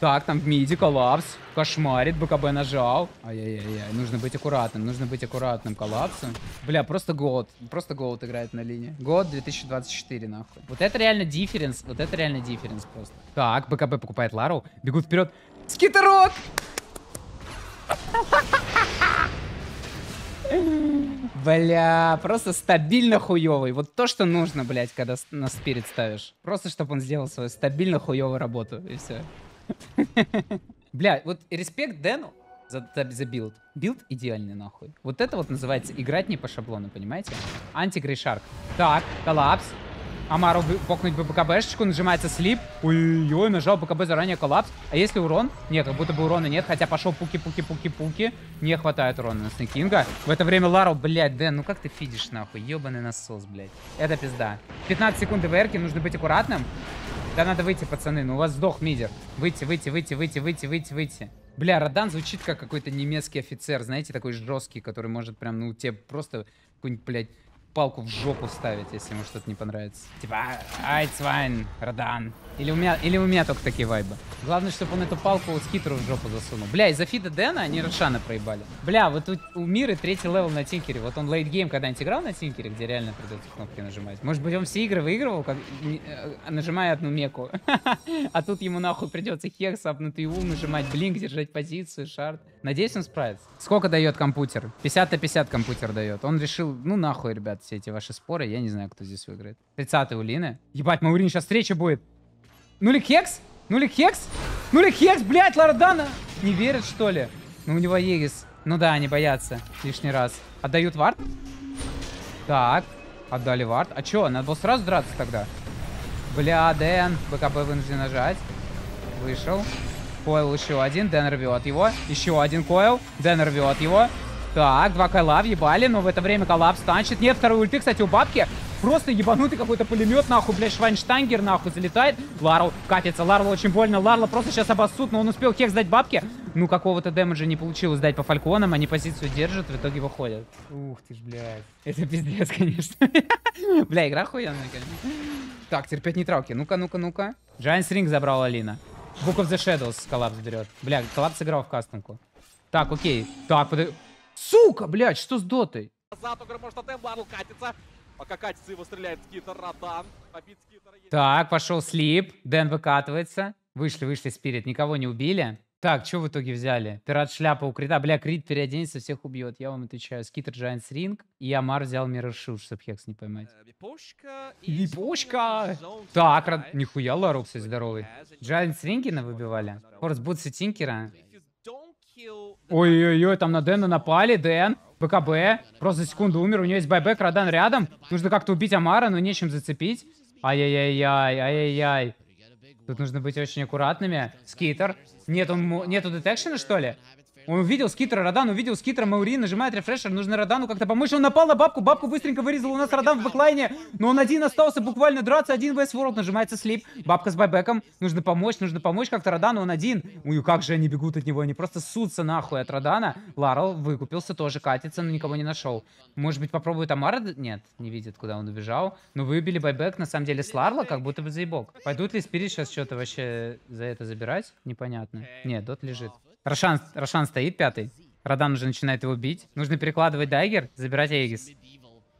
Так, там в миди коллапс. Кошмарит, БКБ нажал. Ай-яй-яй, нужно быть аккуратным, нужно быть аккуратным коллапсом. Бля, просто год. Просто год играет на линии. Год 2024, нахуй. Вот это реально дифференс. Вот это реально дифференс просто. Так, БКБ покупает Лару. Бегут вперед. Скитерок! Бля, просто стабильно хуёвый. Вот то, что нужно, блядь, когда на спирит ставишь. Просто, чтобы он сделал свою стабильно хуёвую работу, и все. Бля, вот респект Дэну за, за, за билд. Билд идеальный, нахуй. Вот это вот называется играть не по шаблону, понимаете? Анти-грейшарк. Так, коллапс. Амару покнуть бы БКБшечку, нажимается слип. Ой-ой-ой, нажал БКБ заранее коллапс. А если урон? Нет, как будто бы урона нет, хотя пошел пуки-пуки-пуки-пуки. Не хватает урона на Сэнд Кинга. В это время Ларл, блядь, Дэн, ну как ты фидишь нахуй? Ебаный насос, блядь. Это пизда. 15 секунд ДВРки, нужно быть аккуратным. Да надо выйти, пацаны, ну у вас сдох мидер. Выйти, выйти, выйти, выйти, выйти, выйти, выйти. Бля, Радан звучит как какой-то немецкий офицер, знаете, такой жесткий, который может прям, ну, тебе просто какую-нибудь, блядь, палку в жопу ставить, если ему что-то не понравится. Типа, ай, цвайн, Радан. Или у меня, или у меня только такие вайбы. Главное, чтобы он эту палку вот скитеру в жопу засунул. Бля, из-за фида Дэна они Рошана проебали. Бля, вот у, у Миры третий левел на Тинкере. Вот он лейтгейм когда-нибудь играл на Тинкере, где реально придется кнопки нажимать. Может быть, он все игры выигрывал, как, э, нажимая одну меку. А тут ему нахуй придется хекс, апнутый ул, нажимать блинк, держать позицию, шарт. Надеюсь, он справится. Сколько дает компьютер? 50 на 50 компьютер дает. Он решил, ну нахуй, ребят, все эти ваши споры. Я не знаю, кто здесь выиграет. 30 у Лины. Ебать, Маурин, сейчас встреча будет. Нулик Хекс? Нулик Хекс? Нулик Хекс, блядь, Лордана! Не верят, что ли? Ну, у него Егис. Ну да, они боятся лишний раз. Отдают вард? Так, отдали вард. А чё, надо было сразу драться тогда? Бля, Дэн, БКБ вынужден нажать. Вышел. Койл еще один, Дэн рвет его. Еще один койл, Дэн рвет его. Так, два койла въебали, но в это время коллапс танчит. Нет, второй ульты, кстати, у бабки. Просто ебанутый какой-то пулемет, нахуй, блядь, Швайнштангер, нахуй, залетает. Ларл катится, Ларл очень больно. Ларла просто сейчас обоссут, но он успел хек сдать бабки. Ну, какого-то дэмэджа не получилось сдать по фальконам, они позицию держат, в итоге выходят. Ух ты ж, блядь. Это пиздец, конечно. Бля, игра охуенная, конечно. Так, теперь нейтралки. Ну-ка, ну-ка, ну-ка. Giants Ring забрал Алина. Book of the Shadows коллапс берет. Бля, коллапс сыграл в кастомку. Так, окей. Так, подо... Сука, блядь, что с дотой? Назад, Огр может тотем, Ларл катится. Пока катится, его стреляет скитер, Радан. Побит скитера. есть. Так, пошел слип. Дэн выкатывается. Вышли, вышли, спирит. Никого не убили. Так, что в итоге взяли? Пират шляпа у Крита. Бля, Крит переоденется, всех убьет. Я вам отвечаю. Скитер Giants Ring. И Амар взял Shield, чтобы Хекс не поймать. Э, Випошка. Випошка! Так, рад... нихуя Лару, кстати, здоровый. Giants Рингина выбивали. Форс Бутс и Тинкера. Ой-ой-ой, там на Дэна напали, Дэн, БКБ, просто за секунду умер, у него есть байбек, Радан рядом, нужно как-то убить Амара, но нечем зацепить. Ай-яй-яй-яй, ай-яй-яй. Тут нужно быть очень аккуратными. Скитер. Нет, он, мо- нету детекшена, что ли? Он увидел скитера, Радан увидел скитера, Маурин нажимает рефрешер, нужно Радану как-то помочь. Он напал на бабку, бабку быстренько вырезал, у нас Радан в бэклайне, но он один остался буквально драться, один в World, нажимается слип, бабка с байбеком, нужно помочь, нужно помочь как-то Радану, он один. Ой, как же они бегут от него, они просто ссутся нахуй от Радана. Ларл выкупился, тоже катится, но никого не нашел. Может быть попробует Амара? Нет, не видит, куда он убежал. Но выбили байбек, на самом деле, с Ларла, как будто бы заебок. Пойдут ли Спирит сейчас что-то вообще за это забирать? Непонятно. Нет, Дот лежит. Рошан, Рошан стоит пятый. Радан уже начинает его бить. Нужно перекладывать дайгер, забирать Эгис.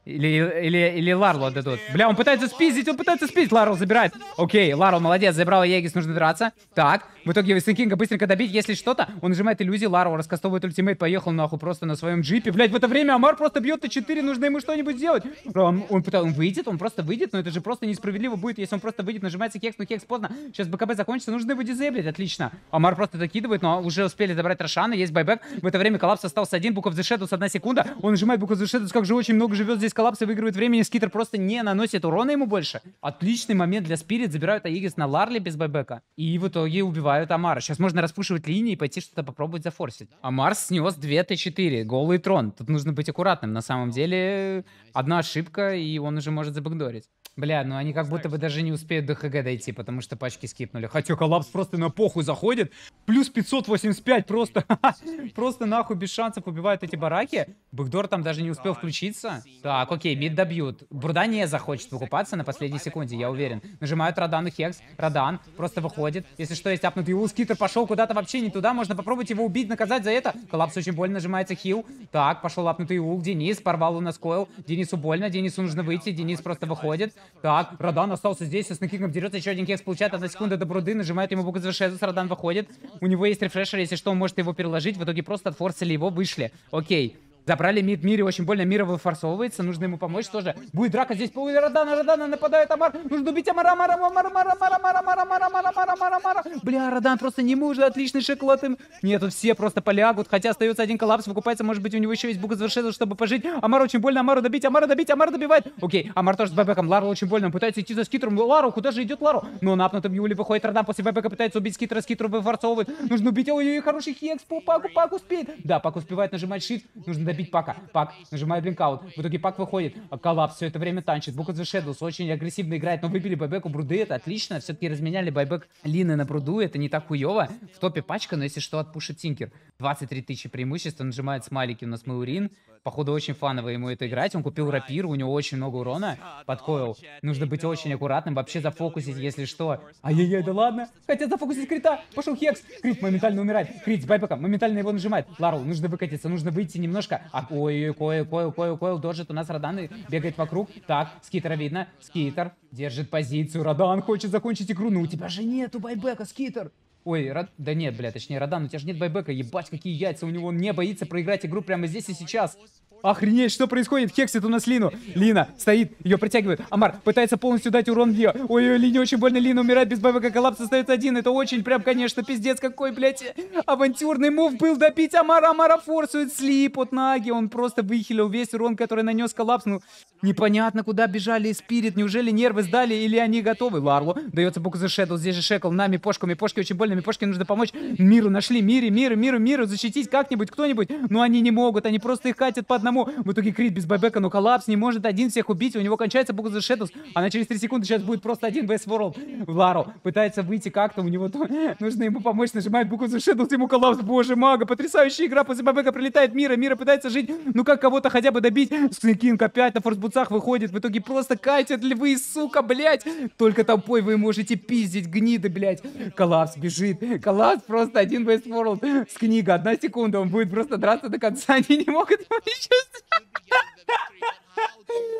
Или, или, или Ларлу отдадут. Бля, он пытается спиздить, он пытается спиздить. Ларл забирает. Окей, Ларл молодец, забрал Егис, нужно драться. Так, в итоге Сэнд Кинга быстренько добить. Если что-то, он нажимает иллюзии, Ларл раскастовывает ультимейт, поехал нахуй просто на своем джипе. Блять, в это время Амар просто бьет Т4, нужно ему что-нибудь сделать. Он, он, он выйдет, он просто выйдет, но это же просто несправедливо будет, если он просто выйдет, нажимается Хекс, но Хекс поздно. Сейчас БКБ закончится, нужно его дизейблить, отлично. Амар просто докидывает, но уже успели забрать Рошана, есть байбек. В это время коллапс остался один, the Shadows, одна секунда. Он нажимает the Shadows, как же очень много живет здесь коллапс и выигрывает времени. Скитер просто не наносит урона ему больше. Отличный момент для Спирит, забирают Аегис на Ларле без байбека. И в итоге убивают Амара. Сейчас можно распушивать линии и пойти что-то попробовать зафорсить. Амар снес 2 Т4, голый трон. Тут нужно быть аккуратным. На самом деле, одна ошибка, и он уже может забэкдорить. Бля, ну они как будто бы даже не успеют до ХГ дойти, потому что пачки скипнули. Хотя коллапс просто на похуй заходит. Плюс 585 просто. Просто нахуй без шансов убивают эти бараки. Бэкдор там даже не успел включиться. Так, окей, мид добьют. Бруда не захочет выкупаться на последней секунде, я уверен. Нажимают Радан и Хекс. Радан просто выходит. Если что, есть апнутый Eul. Скитер пошел куда-то вообще не туда. Можно попробовать его убить, наказать за это. Коллапс очень больно нажимается хил. Так, пошел апнутый Eul. Денис порвал у нас койл. Денису больно. Денису нужно выйти. Денис просто выходит. Так, Радан остался здесь. Со снекиком дерется. Еще один Хекс получает. Одна секунда до Бруды. Нажимает ему букву Шезус. Радан выходит. У него есть рефрешер. Если что, он может его переложить. В итоге просто отфорсили его. Вышли. Окей. Забрали мид Мири, очень больно Мира выфорсовывается, нужно ему помочь тоже. Будет драка здесь, по Радана, Радана нападает Амар, нужно убить Амара, Амара, Амара, Амара, Амара, Амара, Амара, Амара, Амара, Амара, Амара, Амара. Бля, Радан просто не может, отличный шоколад им. Нет, тут все просто полягут, хотя остается один коллапс, выкупается, может быть, у него еще есть бук завершил, чтобы пожить. Амар очень больно, Амару добить, Амара добить, Амар добивает. Окей, Амар тоже с бэбэком, Лару очень больно, он пытается идти за скитером. Лару, куда же идет Лару? Но на апнутом Юли выходит Радан, после бэбэка пытается убить скитера, скитеру выфорсовывает. Нужно убить, ой-ой-ой, хороший хекс, Паку, Пак успеет. Да, Пак успевает нажимать shift, нужно добить Пака. Пак нажимает blink out. В итоге пак выходит. Коллапс все это время танчит. Book of the очень агрессивно играет, но выбили байбек у Бруды. Это отлично. Все-таки разменяли байбек Лины на Бруду. Это не так хуево. В топе пачка, но если что, отпушит Тинкер. 23 тысячи преимущества. Нажимает смайлики у нас Маурин. Походу, очень фаново ему это играть. Он купил рапиру, у него очень много урона под койл. Нужно быть очень аккуратным, вообще зафокусить, если что. Ай-яй-яй, да ладно. Хотят зафокусить крита. Пошел Хекс. Крит моментально умирает. Крит с байбеком моментально его нажимает. Лару, нужно выкатиться, нужно выйти немножко. А, ой, койл, койл, койл, койл, доджит. У нас Радан бегает вокруг. Так, Скитера видно. Скитер держит позицию. Радан хочет закончить игру. Но у тебя же нету байбека, Скитер. Ой, Рад... да нет, бля, точнее, Радан, у тебя же нет байбека, ебать, какие яйца у него, он не боится проиграть игру прямо здесь и сейчас. Охренеть, что происходит? Хексит у нас Лину. Лина стоит, ее притягивают. Амар пытается полностью дать урон Лио. Ой, ой, Лине очень больно. Лина умирает без БКБ. Коллапс остается один. Это очень прям, конечно, пиздец какой, блядь. Авантюрный мув был добить Амара. Амара форсует слип от Наги. Он просто выхилил весь урон, который нанес коллапс. Ну, непонятно, куда бежали Спирит. Неужели нервы сдали или они готовы? Ларлу дается Book of Shadows. Здесь же Шекл на Мипошку. Мипошке очень больно. Мипошке нужно помочь. Миру нашли. Мире, миру, миру, миру. Защитить как-нибудь, кто-нибудь. Но они не могут. Они просто их катят по одному. В итоге Крит без байбека, но коллапс не может один всех убить. У него кончается бук за Shadows. Она через 3 секунды сейчас будет просто один West World. Лару пытается выйти как-то. У него нужно ему помочь. Нажимает бук за Shadows. Ему коллапс. Боже, мага. Потрясающая игра. После байбека прилетает Мира. Мира пытается жить. Ну как кого-то хотя бы добить. Снекинг опять на форсбуцах выходит. В итоге просто катят львы, сука, блядь. Только толпой вы можете пиздить, гниды, блядь. Коллапс бежит. Коллапс просто один West World. С книга. Одна секунда. Он будет просто драться до конца. Они не могут его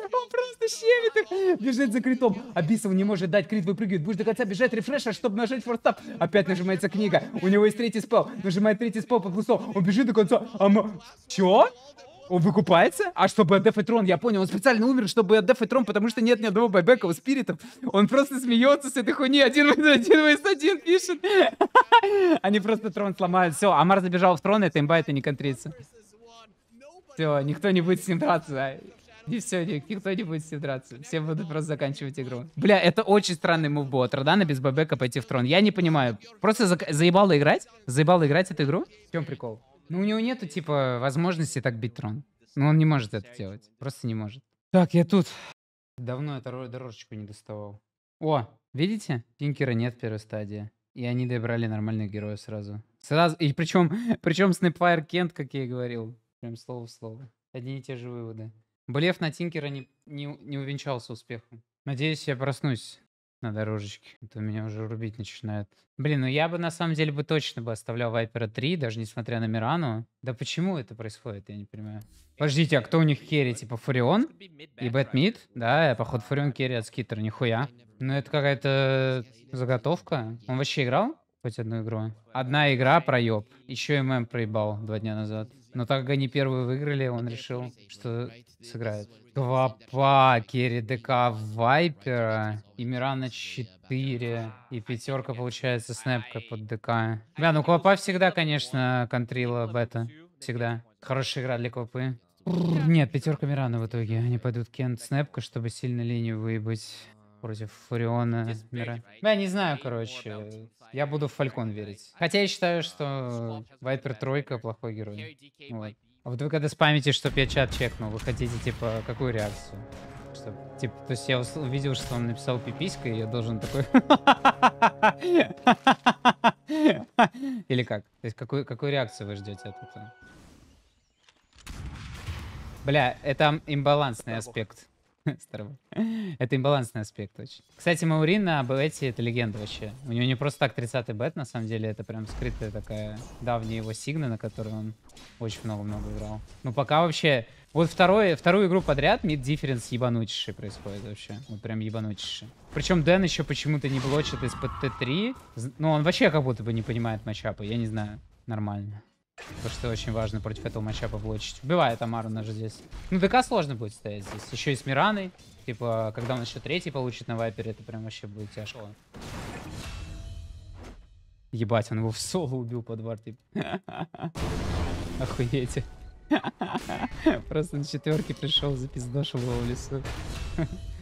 ничего он просто щемит. Бежит за критом. Абисов не может дать крит, выпрыгивает. Будешь до конца бежать рефрешер, чтобы нажать форстап. Опять нажимается книга. У него есть третий спел. Нажимает третий спел по плюсу. Он бежит до конца. А мы... Чё? Он выкупается? А чтобы отдефать трон, я понял, он специально умер, чтобы отдефать трон, потому что нет ни одного байбека у спиритов. Он просто смеется с этой хуйни, один в один, в один пишет. Они просто трон сломают. Все, Амар забежал в трон, это имба, это не контрится. Все, никто не будет с ним драться. И все, никто не будет с ним драться. Все будут просто заканчивать игру. Бля, это очень странный мувбо от Родана без бэбека пойти в трон. Я не понимаю. Просто за заебало играть? Заебало играть эту игру? В чем прикол? Ну, у него нету, типа, возможности так бить трон. Ну, он не может это делать. Просто не может. Так, я тут. Давно эту дорожечку не доставал. О, видите? Тинкера нет в первой стадии. И они добрали нормальных героев сразу. Сразу. И причем, причем Снэпфайр Кент, как я и говорил. Прям слово в слово. Одни и те же выводы. Блеф на Тинкера не, не, не увенчался успехом. Надеюсь, я проснусь на дорожечке. А то меня уже рубить начинает. Блин, ну я бы на самом деле бы точно бы оставлял Вайпера 3, даже несмотря на Мирану. Да почему это происходит, я не понимаю. Подождите, а кто у них керри? Типа Фурион и Бэт мид? Да, я походу Фурион керри от Скитера, нихуя. Ну это какая-то заготовка. Он вообще играл? Хоть одну игру. Одна игра проеб. Еще ММ проебал два дня назад. Но так как они первые выиграли, он решил, что сыграет. Квапа, керри ДК Вайпера и Мирана 4. И пятерка получается снэпка под ДК. Бля, ну Квапа всегда, конечно, контрила Бэта. Всегда. Хорошая игра для Квапы. Нет, пятерка Мирана в итоге. Они пойдут Кент снэпка, чтобы сильно линию выебать против Фуриона. Мира. Я не знаю, короче. Я буду в Фалькон верить. Хотя я считаю, что Вайпер тройка плохой герой. Вот. А вот вы когда спамите, чтоб я чат чекнул, вы хотите, типа, какую реакцию? Чтоб, типа, то есть я увидел, что он написал пиписька, и я должен такой... Или как? То есть какую, какую реакцию вы ждете от этого? Бля, это имбалансный аспект. Это имбалансный аспект очень. Кстати, Маурин на бете это легенда вообще. У него не просто так 30-й бет, на самом деле, это прям скрытая такая давняя его сигна, на которой он очень много-много играл. Ну, пока вообще... Вот второй, вторую игру подряд мид дифференс ебанутейший происходит вообще. Вот прям ебанутейший. Причем Дэн еще почему-то не блочит из-под Т3. Ну, он вообще как будто бы не понимает матчапы. Я не знаю. Нормально. Потому что очень важно против этого матчапа блочить. Убивает Амару даже здесь. Ну, ДК сложно будет стоять здесь. Еще и с Мираной. Типа, когда он еще третий получит на вайпере, это прям вообще будет тяжело. Ебать, он его в соло убил под вар, типа. Охуеть. Просто на четверке пришел, запиздошил его в лесу.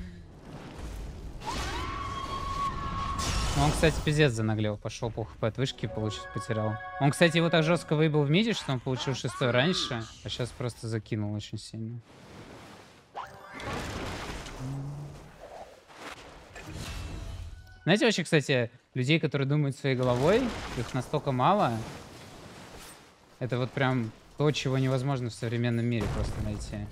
он, кстати, пиздец занаглел. Пошел по хп от вышки, получить потерял. Он, кстати, его так жестко выбил в миде, что он получил шестой раньше, а сейчас просто закинул очень сильно. Знаете, вообще, кстати, людей, которые думают своей головой, их настолько мало. Это вот прям то, чего невозможно в современном мире просто найти.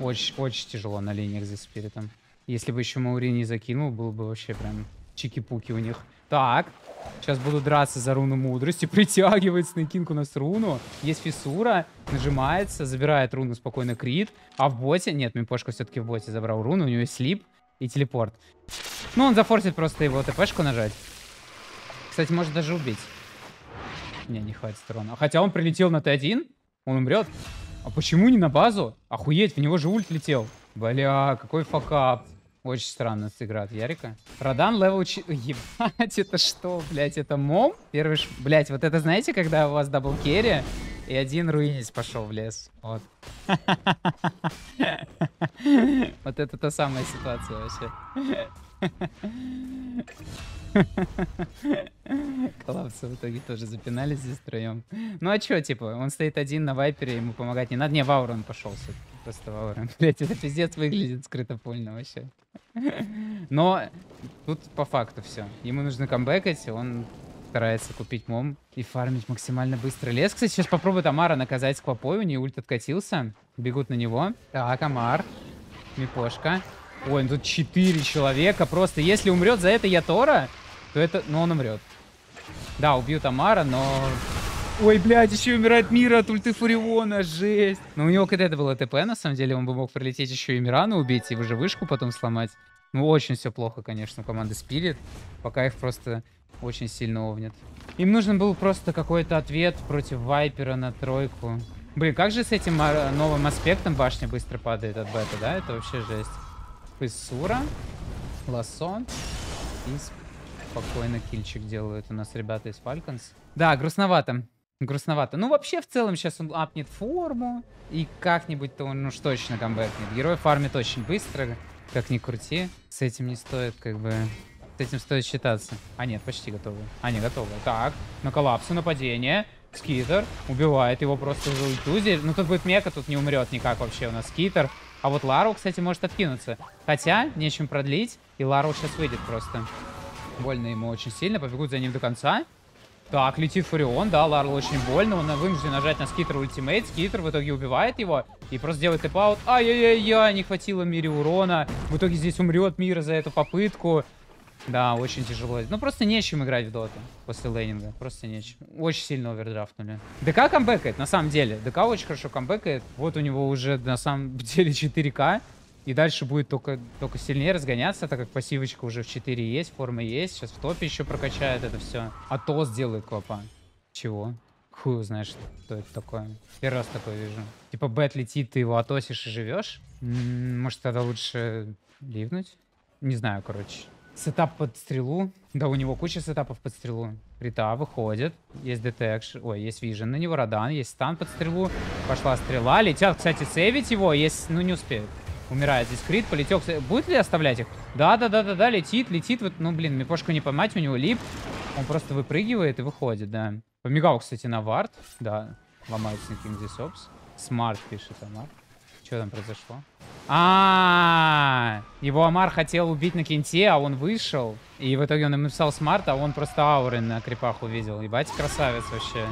Очень, очень тяжело на линиях за спиритом. Если бы еще Маури не закинул, было бы вообще прям чики-пуки у них. Так, сейчас буду драться за руну мудрости. Притягивает снейкинг у нас руну. Есть фиссура, нажимается, забирает руну спокойно крит. А в боте... Нет, Мипошка все-таки в боте забрал руну. У него есть слип и телепорт. Ну, он зафорсит просто его ТПшку нажать. Кстати, может даже убить. Не, не хватит урона. Хотя он прилетел на Т1, он умрет. А почему не на базу? Охуеть, в него же ульт летел. Бля, какой факап. Очень странно сыграл от Ярика. Радан level 4... Ебать, это что, блядь, это MoM? Первый ш... Блядь, вот это знаете, когда у вас double carry, и один руинить пошел в лес. Вот. Вот это та самая ситуация вообще. Коллапсы в итоге тоже запинались здесь втроем. Ну а чё, типа, он стоит один на вайпере, ему помогать не надо. Не, в ауру он пошел Просто в ауру. Блять, это пиздец выглядит скрытопольно вообще. Но тут по факту все. Ему нужно камбэкать, он старается купить мом и фармить максимально быстро. Лес, кстати, сейчас попробует Амара наказать сквопой, у нее ульт откатился. Бегут на него. Так, Амар. Мипошка. Ой, ну тут 4 человека. Просто если умрет за это Ятора, то это... Ну, он умрет. Да, убьют Амара, но... Ой, блядь, еще умирает Мира от ульты Фуриона, жесть. Но у него это было ТП, на самом деле, он бы мог прилететь еще и Мирану убить, и уже вышку потом сломать. Ну, очень все плохо, конечно, у команды Спирит. Пока их просто очень сильно овнят. Им нужен был просто какой-то ответ против Вайпера на тройку. Блин, как же с этим а, новым аспектом башня быстро падает от бета, да? Это вообще жесть. Писсура, Ласон и спокойно кильчик делают у нас ребята из Фальконс. Да, грустновато. Грустновато. Ну, вообще, в целом, сейчас он апнет форму. И как-нибудь-то он уж точно камбэкнет. Герой фармит очень быстро, как ни крути. С этим не стоит, как бы... С этим стоит считаться. А нет, почти готовы. А, не готовы. Так, на коллапсу, нападение. Скитер убивает его просто за ультузи. Ну, тут будет мека, тут не умрет никак вообще у нас Скитер. А вот Ларл, кстати, может откинуться. Хотя, нечем продлить. И Ларл сейчас выйдет просто. Больно ему очень сильно. Побегут за ним до конца. Так, летит Фурион, да, Ларл очень больно. Он вынужден нажать на Скитер ultimate. Скитер в итоге убивает его. И просто делает TP out. Ай-яй-яй-яй, не хватило Мире урона. В итоге здесь умрет Мира за эту попытку. Да, очень тяжело. Ну, просто нечем играть в доту после лейнинга. Просто нечем. Очень сильно овердрафтнули. ДК камбэкает, на самом деле. ДК очень хорошо камбэкает. Вот у него уже на самом деле 4К. И дальше будет только, только сильнее разгоняться, так как пассивочка уже в 4 есть, форма есть. Сейчас в топе еще прокачает это все. А то сделает клопа. Чего? Хуй узнаешь, что это такое. Первый раз такое вижу. Типа бет летит, ты его атосишь и живешь? Может тогда лучше ливнуть? Не знаю, короче. Setup под стрелу. Да, у него куча сетапов под стрелу. Рита выходит. Есть detection. Ой, есть vision на него. Радан. Есть stun под стрелу. Пошла стрела. Летят, кстати, сейвить его. Есть... Ну, не успеют. Умирает здесь крит. Полетел. Будет ли оставлять их? Да-да-да-да-да. Летит, летит. Вот, ну, блин, мипошку не поймать. У него leap. Он просто выпрыгивает и выходит, да. Помигал, кстати, на ward. Да. Ломается на King Опс. Smart пишет Амар. Что там произошло? А, -а, а, его Амар хотел убить на кенте, а он вышел. И в итоге он написал smart, а он просто ауры на крипах увидел. Ебать, красавец вообще.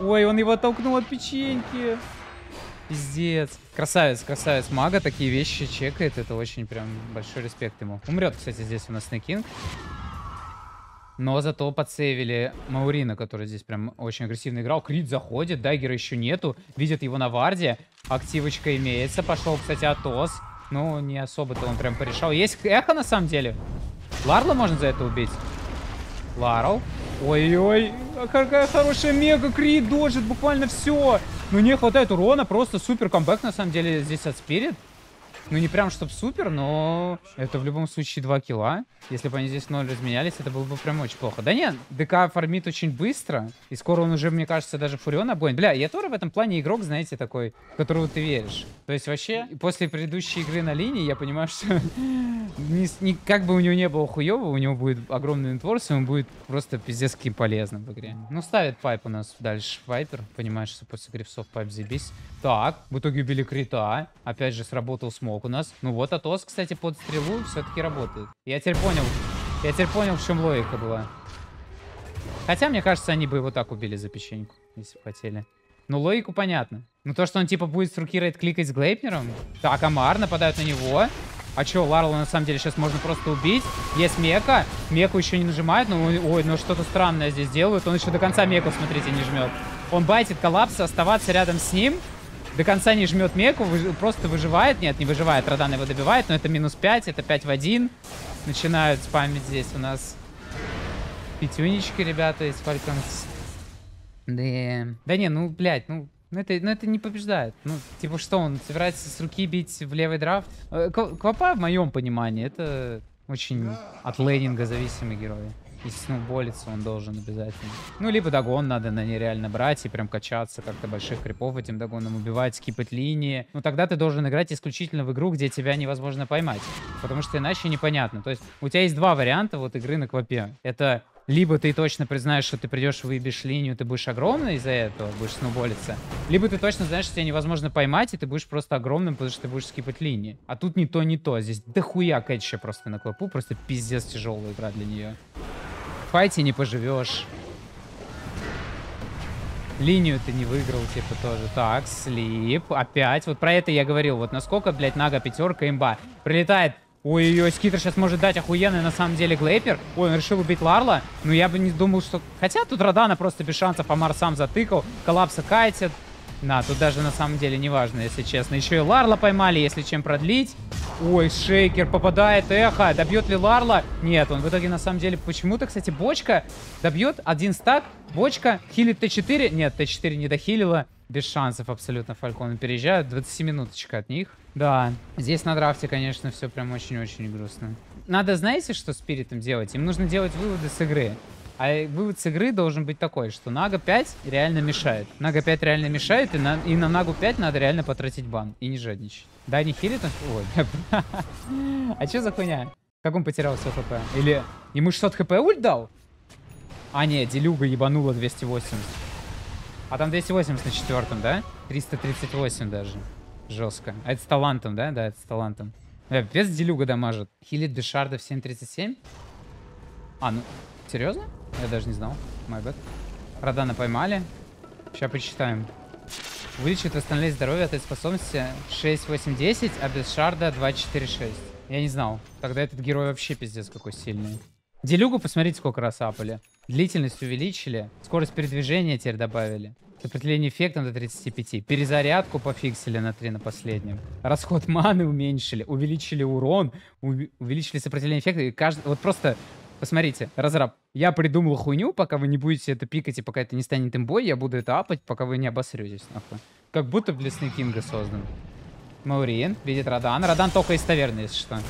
Ой, он его толкнул от печеньки. Пиздец. Красавец, красавец. Мага такие вещи чекает. Это очень прям большой респект ему. Умрет, кстати, здесь у нас Снекинг. Но зато подсейвили Маурина, который здесь прям очень агрессивно играл. Крит заходит, Дайгера еще нету. Видят его на варде. Активочка имеется. Пошел, кстати, Атос. Ну, не особо-то он прям порешал. Есть эхо, на самом деле. Ларла можно за это убить. Ларл. Ой-ой, какая хорошая мега, Крит дожит буквально все. Ну не хватает урона, просто супер камбэк на самом деле здесь от Спирит. Ну, не прям чтоб супер, но это в любом случае 2 килла. Если бы они здесь 0 разменялись, это было бы прям очень плохо. Да нет, ДК фармит очень быстро. И скоро он уже, мне кажется, даже Фурион обгонит. Бля, я тоже в этом плане игрок, знаете, такой, в которого ты веришь. То есть вообще, после предыдущей игры на линии, я понимаю, что не, не, как бы у него не было хуево, у него будет огромный networth, и он будет просто пиздец полезным в игре. Ну, ставит pipe у нас дальше Вайпер. Понимаешь, что после грифсов pipe заебись. Так, в итоге убили Крита. Опять же, сработал смог у нас. Ну вот, Атос, кстати, под стрелу все-таки работает. Я теперь понял. Я теперь понял, в чем логика была. Хотя, мне кажется, они бы его так убили за печеньку, если бы хотели. Ну, логику понятно. Ну, то, что он, типа, будет с руки кликать с Глейпнером. Так, Амар нападают на него. А чё, Ларла на самом деле сейчас можно просто убить. Есть Мека. Меку еще не нажимает. Ну, ой, ну что-то странное здесь делают. Он еще до конца Меку, смотрите, не жмет. Он байтит коллапс, оставаться рядом с ним. До конца не жмет Меку, вы, просто выживает. Нет, не выживает, Радан его добивает, но это минус 5, это 5 в 1. Начинают спамить здесь у нас пятюнички, ребята, из Falcons. Да, да не, ну, блядь, ну, ну это, ну это не побеждает. Ну, типа что, он собирается с руки бить в левый драфт? Э, Квапа, в моем понимании, это очень от лейнинга зависимый герой. Если сноуболиться, он должен обязательно. Ну, либо догон надо на нереально брать и прям качаться, как-то больших крипов этим догоном убивать, скипать линии. Ну, тогда ты должен играть исключительно в игру, где тебя невозможно поймать. Потому что иначе непонятно. То есть у тебя есть два варианта вот игры на квапе. Это либо ты точно признаешь, что ты придешь, выебешь линию, ты будешь огромный из-за этого, будешь сноуболиться. Либо ты точно знаешь, что тебя невозможно поймать, и ты будешь просто огромным, потому что ты будешь скипать линии. А тут не то, не то. Здесь дохуя кэтча просто на клопу, просто пиздец тяжелая игра для нее. В файте не поживешь. Линию ты не выиграл, типа, тоже. Так, слип. Опять. Вот про это я говорил. Вот насколько, блядь, нага пятерка имба. Прилетает Ой-ой-ой, Скитер сейчас может дать охуенный на самом деле глейпер. Ой, он решил убить Ларла. Но я бы не думал, что... Хотя тут Радана просто без шансов Амар сам затыкал. Коллапса кайтит. На, тут даже на самом деле не важно, если честно. Еще и Ларла поймали, если чем продлить. Ой, Шейкер попадает эхо. Добьет ли Ларла? Нет, он в итоге на самом деле почему-то, кстати, бочка добьет. Один стак, бочка, хилит Т4. Нет, Т4 не дохилила. Без шансов абсолютно Фальконы переезжают. 20 минуточка от них. Да, здесь на драфте, конечно, все прям очень-очень грустно. Надо, знаете, что спиритом делать? Им нужно делать выводы с игры. А вывод с игры должен быть такой, что Нага 5 реально мешает. Нага 5 реально мешает, и на, и на Нагу 5 надо реально потратить бан. И не жадничать. Да, не хилит он? Ой. а что за хуйня? Как он потерял все хп? Или ему 600 хп ульт дал? А, нет, Делюга ебанула 280. А там 280 на четвертом, да? 338 даже. Жестко. А это с талантом, да? Да, это с талантом. Бля, без Делюга дамажит. Хилит без шарда в 7.37? А, ну, серьезно? Я даже не знал. My bad. Радана поймали. Сейчас почитаем. Увеличит восстановление здоровья от этой способности 6, 8, 10, а без шарда 2, 4, 6. Я не знал. Тогда этот герой вообще пиздец какой сильный. Делюгу посмотрите, сколько раз апали. Длительность увеличили. Скорость передвижения теперь добавили. Сопротивление эффектом до 35. Перезарядку пофиксили на 3 на последнем. Расход маны уменьшили. Увеличили урон. Увеличили сопротивление эффекта. И каждый... Вот просто Посмотрите, разраб, я придумал хуйню, пока вы не будете это пикать и пока это не станет имбой, я буду это апать, пока вы не обосретесь, нахуй. Как будто для Снейкинга создан. Маурин видит Радан. Радан только из таверны, если что.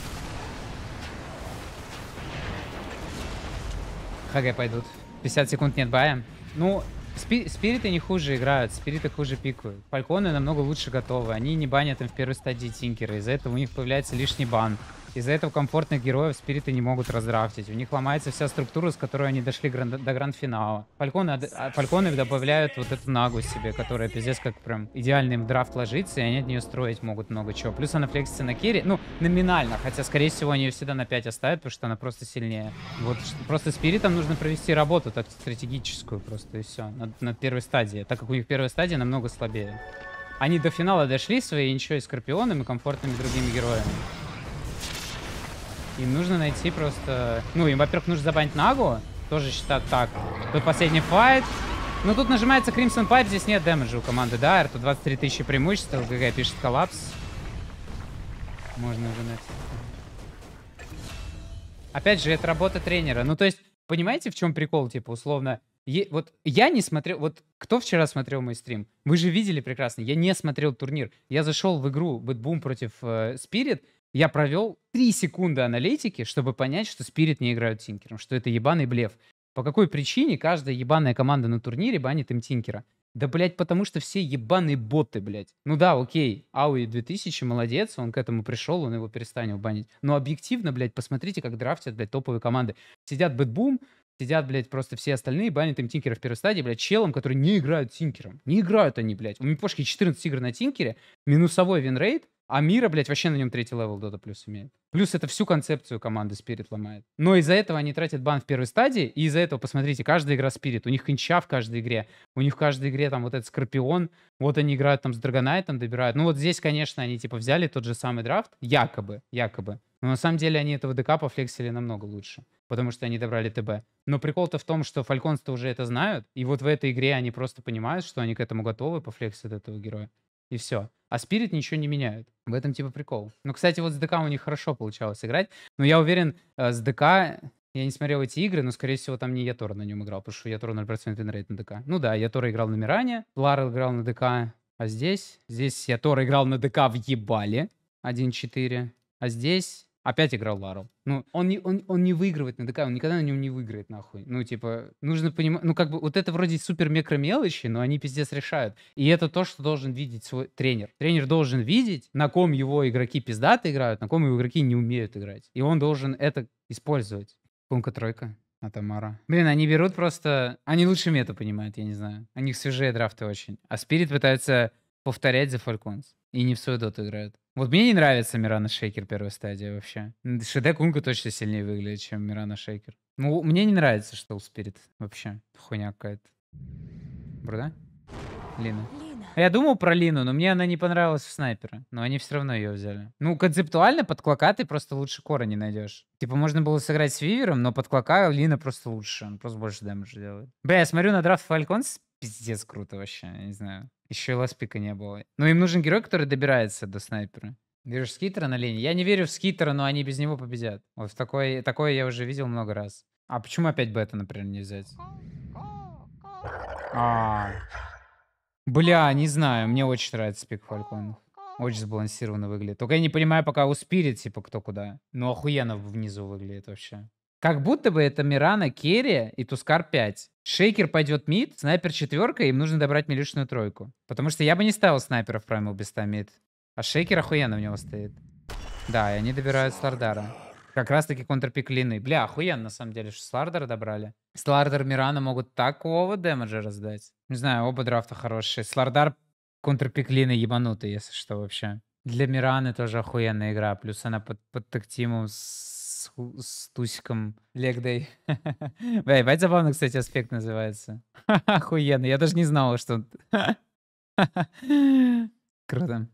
ХГ пойдут. 50 секунд нет бая. Ну, спи спириты не хуже играют, спириты хуже пикают. Фальконы намного лучше готовы. Они не банят им в первой стадии тинкера. Из-за этого у них появляется лишний бан. Из-за этого комфортных героев спириты не могут раздрафтить. У них ломается вся структура, с которой они дошли гран до гранд-финала. Фальконы, а, фальконы добавляют вот эту нагу себе, которая пиздец как прям идеальный им драфт ложится, и они от нее строить могут много чего. Плюс она флексится на керри, ну, номинально, хотя, скорее всего, они ее всегда на 5 оставят, потому что она просто сильнее. Вот просто спиритам нужно провести работу так стратегическую просто, и все, над, над первой стадией, так как у них первая стадия намного слабее. Они до финала дошли своей ничего и Скорпионом, и комфортными другими героями. Им нужно найти просто... Ну, им, во-первых, нужно забанить Нагу. Тоже считать так. Тут последний fight. Ну, тут нажимается Crimson Pipe, здесь нет дэмэджа у команды да, Тут 23 тысячи преимущества, GG пишет коллапс. Можно уже найти. Опять же, это работа тренера. Ну, то есть, понимаете, в чем прикол, типа, условно? Е вот я не смотрел... Вот кто вчера смотрел мой стрим? Вы же видели прекрасно. Я не смотрел турнир. Я зашел в игру Бэтбум против э, Spirit. Я провел 3 секунды аналитики, чтобы понять, что Spirit не играют Тинкером, что это ебаный блеф. По какой причине каждая ебаная команда на турнире банит им Тинкера? Да, блядь, потому что все ебаные боты, блядь. Ну да, окей, Ауи 2000, молодец, он к этому пришел, он его перестанет банить. Но объективно, блядь, посмотрите, как драфтят, блядь, топовые команды. Сидят Бэтбум, сидят, блядь, просто все остальные, банят им Тинкера в первой стадии, блядь, челом, которые не играют Тинкером. Не играют они, блядь. У Мипошки 14 игр на Тинкере, минусовой winrate, а Мира, блядь, вообще на нем третий level Dota Plus имеет. Плюс это всю концепцию команды Spirit ломает. Но из-за этого они тратят бан в первой стадии, и из-за этого, посмотрите, каждая игра Spirit, у них хинча в каждой игре, у них в каждой игре там вот этот Скорпион, вот они играют там с Драгонайтом, добирают. Ну вот здесь, конечно, они типа взяли тот же самый драфт, якобы, якобы. Но на самом деле они этого ДК пофлексили намного лучше, потому что они добрали ТБ. Но прикол-то в том, что Фальконс-то уже это знают, и вот в этой игре они просто понимают, что они к этому готовы, пофлексят этого героя и все. А Спирит ничего не меняют. В этом типа прикол. Ну, кстати, вот с ДК у них хорошо получалось играть. Но я уверен, э, с ДК... Я не смотрел эти игры, но, скорее всего, там не Ятора на нем играл, потому что Ятора 0% winrate на ДК. Ну да, Ятора играл на Миране, Лара играл на ДК, а здесь... Здесь Ятора играл на ДК в Ебале 1-4, а здесь Опять играл Ларл. Ну, он не, он, он не выигрывает на ДК, он никогда на нем не выиграет, нахуй. Ну, типа, нужно понимать, ну, как бы, вот это вроде супер микро мелочи, но они пиздец решают. И это то, что должен видеть свой тренер. Тренер должен видеть, на ком его игроки пиздато играют, на ком его игроки не умеют играть. И он должен это использовать. Кунка тройка. А Тамара. Блин, они берут просто... Они лучше мета понимают, я не знаю. У них свежие драфты очень. А Спирит пытается повторять за Фальконс. И не в свою доту играют. Вот мне не нравится Мирана Шейкер первая стадия вообще. Шейд Кунка точно сильнее выглядит, чем Мирана Шейкер. Ну, мне не нравится, что у Спирит вообще. Хуйня какая-то. Бруда? Лина. Я думал про Лину, но мне она не понравилась в снайпера. Но они все равно ее взяли. Ну, концептуально под клока ты просто лучше кора не найдешь. Типа, можно было сыграть с Вивером, но под клока Лина просто лучше. Он просто больше дэмэджа делает. Бля, я смотрю на драфт Фальконс. Пиздец круто вообще, я не знаю. Еще и last pick а не было. Но им нужен герой, который добирается до снайпера. Веришь в Скитера на линии? Я не верю в Скитера, но они без него победят. Вот в такое, такое я уже видел много раз. А почему опять бета, например, не взять? А, Бля, не знаю. Мне очень нравится пик Фалькон. Очень сбалансированно выглядит. Только я не понимаю пока у Спирит, типа, кто куда. Ну, охуенно внизу выглядит вообще. Как будто бы это Мирана, carry и Тускар 5. Шейкер пойдет mid, снайпер четверка, им нужно добрать милишную тройку. Потому что я бы не ставил снайпера в Primal Beast mid. А шейкер охуенно в него стоит. Да, и они добирают Слардара. Как раз таки контрпик Лины. Бля, охуенно на самом деле, что Слардера добрали. Слардер Мирана могут такого дэмэджа раздать. Не знаю, оба драфта хорошие. Слардар контрпик Лины ебанутый, если что вообще. Для Мираны тоже охуенная игра. Плюс она под, под тактиму с с, Тусиком Легдой. Бля, ебать забавно, кстати, аспект называется. Охуенно, я даже не знал, что... Круто.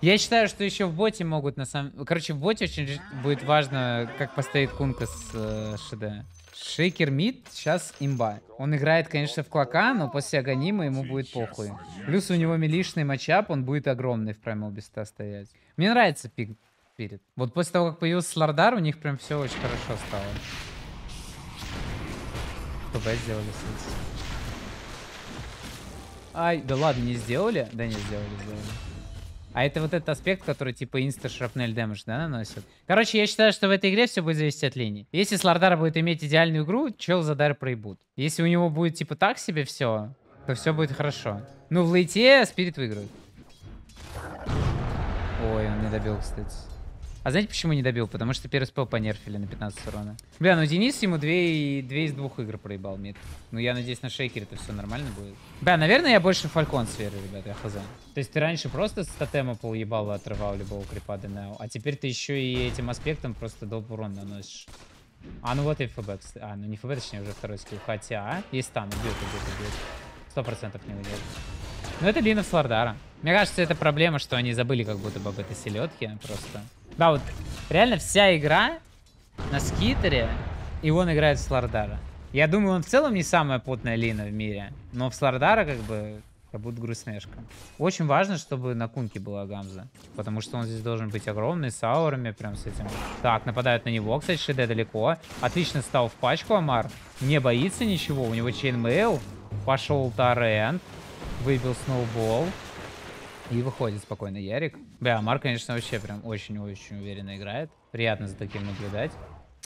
Я считаю, что еще в боте могут на самом... Короче, в боте очень будет важно, как постоит Кунка с э, ШД. Шейкер mid сейчас имба. Он играет, конечно, в клока, но после Аганима ему будет похуй. Плюс у него милишный matchup, он будет огромный в Beast стоять. Мне нравится pick Spirit. Вот после того, как появился Слардар, у них прям все очень хорошо стало. ПБ сделали, кстати. Ай, да ладно, не сделали? Да не сделали, сделали. А это вот этот аспект, который типа инста шрапнель дэмэдж, да, наносит? Короче, я считаю, что в этой игре все будет зависеть от линии. Если Слардар будет иметь идеальную игру, чел за дар проебут. Если у него будет типа так себе все, то все будет хорошо. Ну, в лейте Спирит выиграет. Ой, он не добил, кстати. А знаете, почему не добил? Потому что первый спел понерфили на 15 урона. Бля, ну Денис ему 2, 2 из двух игр проебал мид. Ну я надеюсь, на шейкере это все нормально будет. Бля, наверное, я больше фалькон сферы, ребят, я хз. То есть ты раньше просто с тотема пол ебала отрывал любого крипа ДНЛ, а теперь ты еще и этим аспектом просто долг урон наносишь. А, ну вот и ФБ. А, ну не ФБ, точнее, уже второй скилл. Хотя, есть там, убьет, убьет, убьет. Сто процентов не уйдет. Ну, это Лина Слардара. Мне кажется, это проблема, что они забыли как будто бы об этой селедке просто. Да, вот реально вся игра на скитере, и он играет в Слардара. Я думаю, он в целом не самая потная Лина в мире, но в Слардара как бы как будто грустнешка. Очень важно, чтобы на кунке была Гамза. Потому что он здесь должен быть огромный, с аурами, прям с этим. Так, нападают на него, кстати, Шиде далеко. Отлично стал в пачку Амар. Не боится ничего, у него чейнмейл. Пошел торрент. Выбил сноубол. И выходит спокойно Ярик. Бля, Амар, конечно, вообще прям очень-очень уверенно играет. Приятно за таким наблюдать.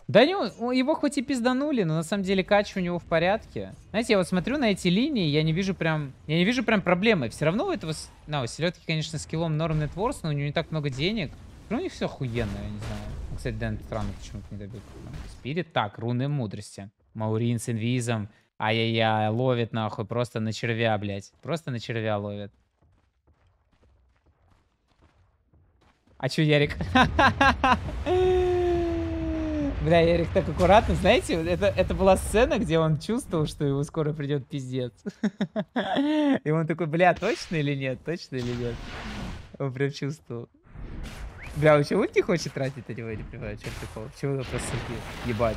Да не, его хоть и пизданули, но на самом деле кач у него в порядке. Знаете, я вот смотрю на эти линии, я не вижу прям... Я не вижу прям проблемы. Все равно у этого... На, у селедки, конечно, скиллом норм нетворс, но у него не так много денег. Но у них все охуенно, я не знаю. Кстати, Дэн странно почему-то не добил. Спирит. Так, руны мудрости. Маурин с инвизом. Ай-яй-яй, ловит нахуй. Просто на червя, блядь. Просто на червя ловит. А чё, Ярик? Бля, Ярик так аккуратно, знаете, это, это была сцена, где он чувствовал, что его скоро придет пиздец. И он такой, бля, точно или нет, точно или нет? Он прям чувствовал. Бля, он чего не хочет тратить на него, я не понимаю, что прикол. Почему он просто ебать?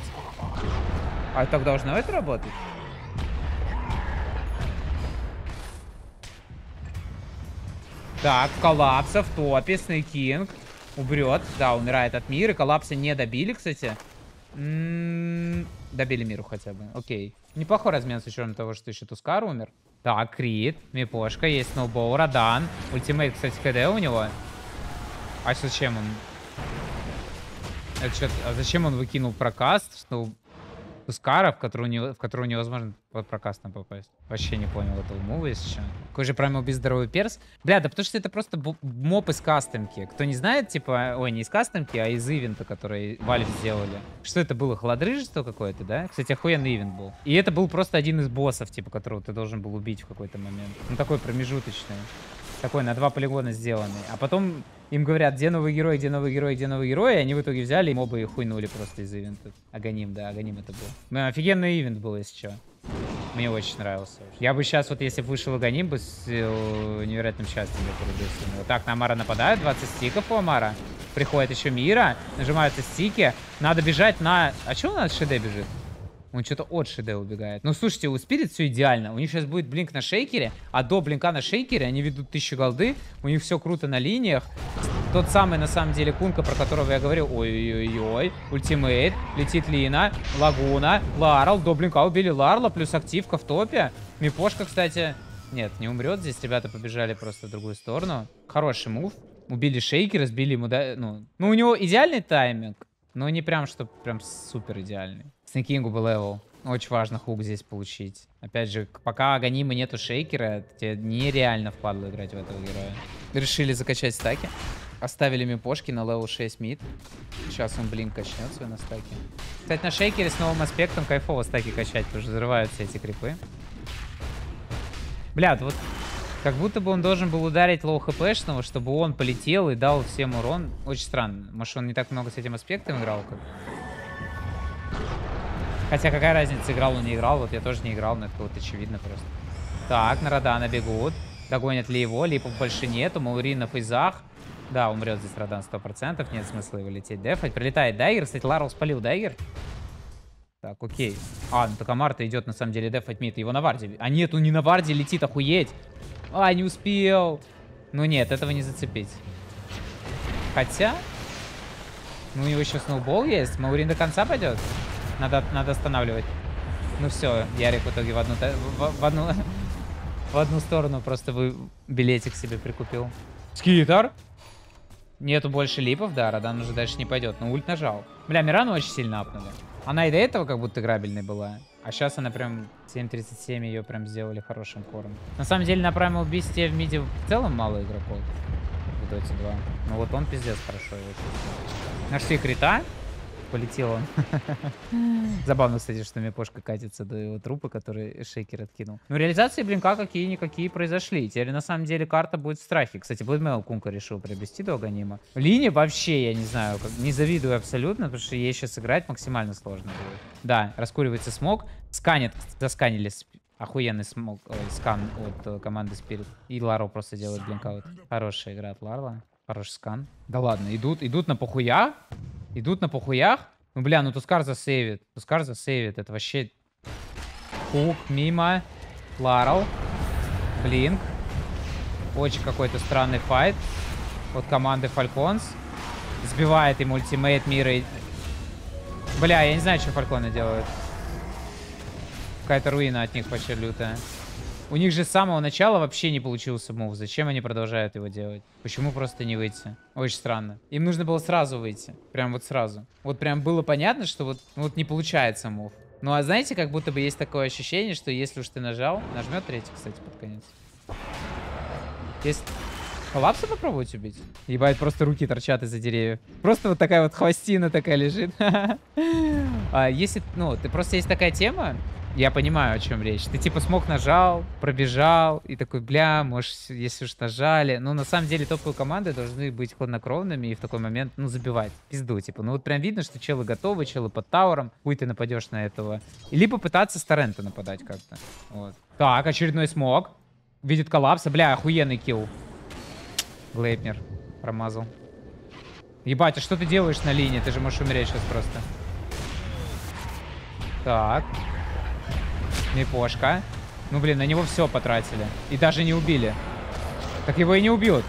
А так должно это работать? Так, коллапса в топе, Снейкинг. Умрет. Да, умирает от мира. Коллапса не добили, кстати. М -м добили миру хотя бы. Окей. Неплохой размен с учетом того, что еще Тускар умер. Так, Крит, Мипошка, есть Snowball, Радан. Ultimate, кстати, КД у него. А зачем он? Это что, а зачем он выкинул прокаст? Что Тускара, в которую, не, в которую невозможно под прокастом попасть. Вообще не понял этого мува, если что. Какой же прямо без здоровый перс? Бля, да потому что это просто моп из кастомки. Кто не знает, типа, ой, не из кастомки, а из ивента, который Valve сделали. Что это было? Холодрыжество какое-то, да? Кстати, охуенный ивент был. И это был просто один из боссов, типа, которого ты должен был убить в какой-то момент. Ну, такой промежуточный. Такой на два полигона сделанный. А потом им говорят, где новый герой, где новый герой, где новый герой. И они в итоге взяли и мобы хуйнули просто из ивента. Аганим, да, Аганим это был. Ну, офигенный ивент был, если что. Мне очень нравился. Я бы сейчас, вот если бы вышел Аганим, бы с э, невероятным счастьем я порубился. Вот так, на Амара нападают, 20 стиков у Амара. Приходит еще Мира, нажимаются стики. Надо бежать на... А чего у нас ШД бежит? Он что-то от ШД убегает. Ну, слушайте, у Спирит все идеально. У них сейчас будет blink на шейкере, а до блинка на шейкере они ведут 1000 голды. У них все круто на линиях. Тот самый, на самом деле, кунка, про которого я говорил. Ой-ой-ой. Ultimate. Летит Лина. Лагуна. Ларл. До блинка убили Ларла. Плюс активка в топе. Мипошка, кстати... Нет, не умрет здесь. Ребята побежали просто в другую сторону. Хороший move. Убили шейкера, сбили ему... Да, ну, ну, у него идеальный тайминг. Но не прям, что прям супер идеальный. Снейкингу был level. Очень важно хук здесь получить. Опять же, пока Аганима нету шейкера, тебе нереально впадло играть в этого героя. Решили закачать стаки. Оставили мипошки на level 6 mid. Сейчас он, блин, качнет свой на стаке. Кстати, на шейкере с новым аспектом кайфово стаки качать, потому что взрываются эти крипы. Бля, вот как будто бы он должен был ударить low хпшного, чтобы он полетел и дал всем урон. Очень странно. Может, он не так много с этим аспектом играл, как... Хотя какая разница, играл он не играл. Вот я тоже не играл, но это вот очевидно просто. Так, на Родана бегут. Догонят ли его? Leap ов больше нету. Мирана в фейзах. Да, умрет здесь Родан 100%. Нет смысла его лететь дефать. Прилетает Дайгер. Кстати, Ларл спалил Дайгер. Так, окей. А, ну так Амарта идет на самом деле дефать мид. Его на варде. А нет, он не на варде летит, охуеть. А, не успел. Ну нет, этого не зацепить. Хотя... Ну, у него еще сноубол есть. Маурин до конца пойдет. Надо, надо останавливать. Ну все, Ярик в итоге в одну, в, в одну, в одну сторону просто вы билетик себе прикупил. Скитер. Нету больше липов, да, Радан уже дальше не пойдет. Но ульт нажал. Бля, Мирану очень сильно апнули. Она и до этого как будто играбельной была. А сейчас она прям 7.37 ее прям сделали хорошим кором. На самом деле на Primal Beast в миде в целом мало игроков в Dota 2. Ну вот он пиздец хорошо его чувствует. Нашли крита полетел он. Забавно, кстати, что Мепошка катится до его трупа, который шейкер откинул. Ну, реализации блинка какие-никакие произошли. Теперь, на самом деле, карта будет в страхе. Кстати, Blade Mail Кунка решил приобрести до Аганима. Лине я вообще, я не знаю, как, не завидую абсолютно, потому что ей сейчас играть максимально сложно будет. Да, раскуривается smoke. Сканет, засканили Охуенный smoke, ой, scan от э, команды Spirit. И Ларл просто делает blink out. Хорошая игра от Ларла. Хороший scan. Да ладно, идут, идут на похуях? Идут на похуях? Ну, бля, ну Тускар засейвит. Тускар засейвит. Это вообще... Хук, мимо. Ларл. Блинк. Очень какой-то странный файт. От команды Фальконс. Сбивает им ультимейт мира. Бля, я не знаю, что Фальконы делают. Какая-то руина от них вообще лютая. У них же с самого начала вообще не получился мув. Зачем они продолжают его делать? Почему просто не выйти? Очень странно. Им нужно было сразу выйти. Прям вот сразу. Вот прям было понятно, что вот, ну вот не получается мув. Ну а знаете, как будто бы есть такое ощущение, что если уж ты нажал... Нажмет третий, кстати, под конец. Если... Коллапса попробовать убить? Ебать, просто руки торчат из-за деревьев. Просто вот такая вот хвостина такая лежит. А если, ну, ты просто есть такая тема, я понимаю, о чем речь. Ты типа смог нажал, пробежал, и такой, бля, может, если уж нажали. Ну, на самом деле, топовые команды должны быть хладнокровными и в такой момент, ну, забивать. Пизду, типа. Ну, вот прям видно, что челы готовы, челы под тауром. Хуй ты нападешь на этого. Либо пытаться с торрента нападать как-то. Вот. Так, очередной смог. Видит коллапса. Бля, охуенный килл. Глейпнер промазал. Ебать, а что ты делаешь на линии? Ты же можешь умереть сейчас просто. Так. Мипошка. Ну, блин, на него все потратили. И даже не убили. Так его и не убьют.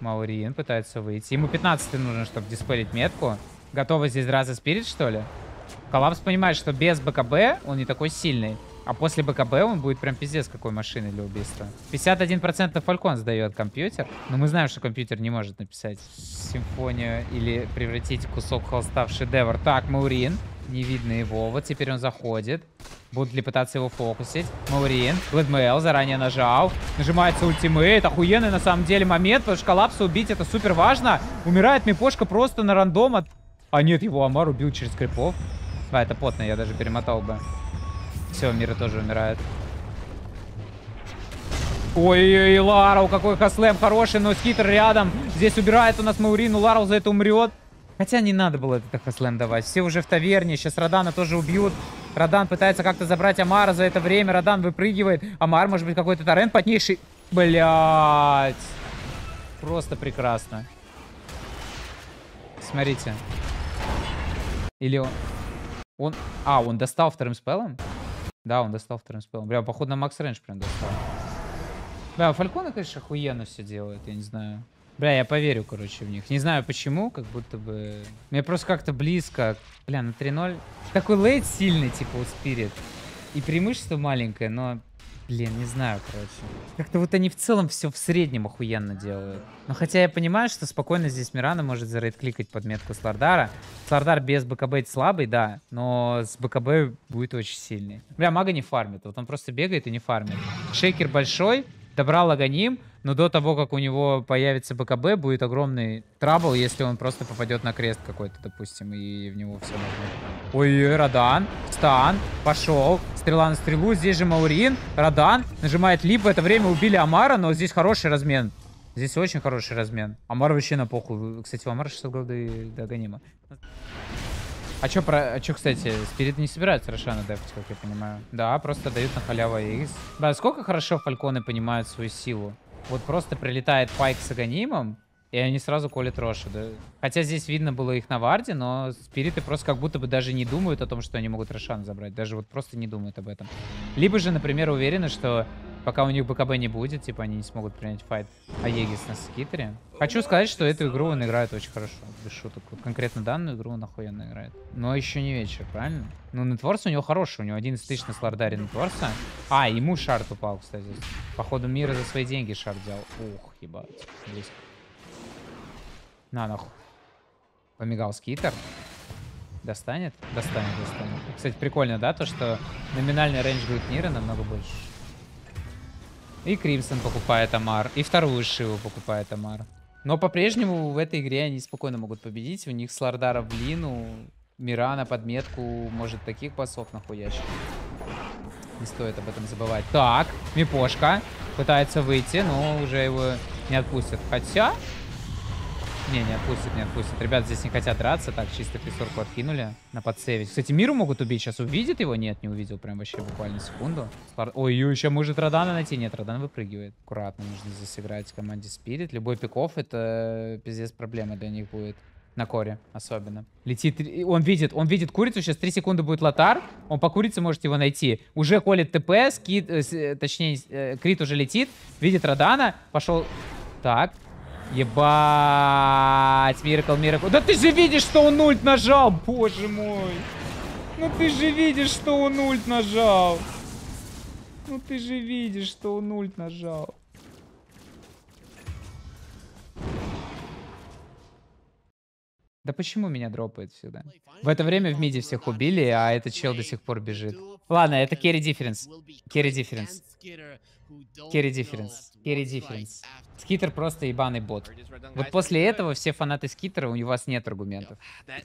Маурин пытается выйти. Ему 15 нужно, чтобы диспелить метку. Готовы здесь драться спирит, что ли? Коллапс понимает, что без БКБ он не такой сильный. А после БКБ он будет прям пиздец какой машиной для убийства. 51% Фалькон сдает компьютер. Но мы знаем, что компьютер не может написать симфонию или превратить кусок холста в шедевр. Так, Маурин. Не видно его. Вот теперь он заходит. Будут ли пытаться его фокусить? Маурин. Глэдмейл заранее нажал. Нажимается ультимейт. Охуенный на самом деле момент, потому что коллапса убить это супер важно. Умирает Мипошка просто на рандом. от- А нет, его Амар убил через крипов. А, это потно, я даже перемотал бы. Все, Мира тоже умирает. Ой-ой-ой, Лару, какой хаслэм хороший, но скитер рядом. Здесь убирает у нас Маурину, Лару за это умрет. Хотя не надо было этот хаслэм давать. Все уже в таверне, сейчас Радана тоже убьют. Радан пытается как-то забрать Амара за это время. Радан выпрыгивает. Амар, может быть, какой-то торрент потнейший. Блять. Просто прекрасно. Смотрите. Или он... Он... А, он достал вторым спеллом? Да, он достал вторым спеллом. Бля, походу на Макс Рэндж прям достал. Бля, Фалькона, конечно, охуенно все делает, я не знаю. Бля, я поверю, короче, в них. Не знаю почему, как будто бы... Мне просто как-то близко. Бля, на 3-0. Такой лейт сильный, типа, у Спирит. И преимущество маленькое, но... Блин, не знаю, короче. Как-то вот они в целом все в среднем охуенно делают. Но хотя я понимаю, что спокойно здесь Мирана может зарейд-кликать под метку Слардара. Слардар без БКБ слабый, да, но с БКБ будет очень сильный. Бля, мага не фармит, вот он просто бегает и не фармит. Шейкер большой, добрал Аганим, но до того, как у него появится БКБ, будет огромный трабл, если он просто попадет на крест какой-то, допустим, и в него все можно. Ой, Радан, стан, пошел, стрела на стрелу, здесь же Маурин, Радан, нажимает лип, в это время убили Амара, но здесь хороший размен. Здесь очень хороший размен. Амар вообще на похуй. Кстати, у Амара 600 голды до Аганима. А чё, про... а чё, кстати, Спирит не собирается Рошана дефать, как я понимаю. Да, просто дают на халяву X. Да, сколько хорошо фальконы понимают свою силу. Вот просто прилетает Пайк с Аганимом, и они сразу колят Роша, да. Хотя здесь видно было их на варде, но спириты просто как будто бы даже не думают о том, что они могут Рошан забрать. Даже вот просто не думают об этом. Либо же, например, уверены, что пока у них БКБ не будет, типа они не смогут принять файт Аегис на скитере. Хочу сказать, что эту игру он играет очень хорошо, без шуток. Вот конкретно данную игру он охуенно играет. Но еще не вечер, правильно? Ну, Нетворс у него хороший, у него 11 тысяч на Слардаре Нетворса. А, ему шарт упал, кстати. Походу мира за свои деньги шарт взял. Ух, ебать. Близко. На, нахуй. Помигал скитер. Достанет? Достанет, достанет. Кстати, прикольно, да, то, что номинальный range Глейпнира намного больше. И Кримсон покупает Амар. И вторую Шиву покупает Амар. Но по-прежнему в этой игре они спокойно могут победить. У них Слардара в лину, Мирана под метку, может таких башов нахуячить. Не стоит об этом забывать. Так, Мипошка пытается выйти, но уже его не отпустят. Хотя, Не, не отпустит, не отпустит. Ребят здесь не хотят драться. Так, чисто писорку откинули на подсейвить. Кстати, Миру могут убить. Сейчас увидит его? Нет, не увидел. Прям вообще буквально секунду. Слар- Ой, еще может Родана найти. Нет, Родан выпрыгивает. Аккуратно нужно здесь сыграть в команде Спирит. Любой пиков это пиздец проблема для них будет. На коре особенно. Летит, он видит, он видит курицу, сейчас 3 секунды будет лотар, он по курице может его найти. Уже колет ТП, скид, э, э, точнее, э, крит уже летит, видит Родана, пошел... Так, ебать, Миракл, Миракл. Да ты же видишь, что он ульт нажал, боже мой. Ну ты же видишь, что он ульт нажал. Ну ты же видишь, что он ульт нажал. Да почему меня дропает всегда? В это время в миде всех убили, а этот чел до сих пор бежит. Ладно, это carry difference. Carry difference. Carry difference. Carry difference. Скитер просто ебаный бот. Вот после этого все фанаты Скитера, у вас нет аргументов.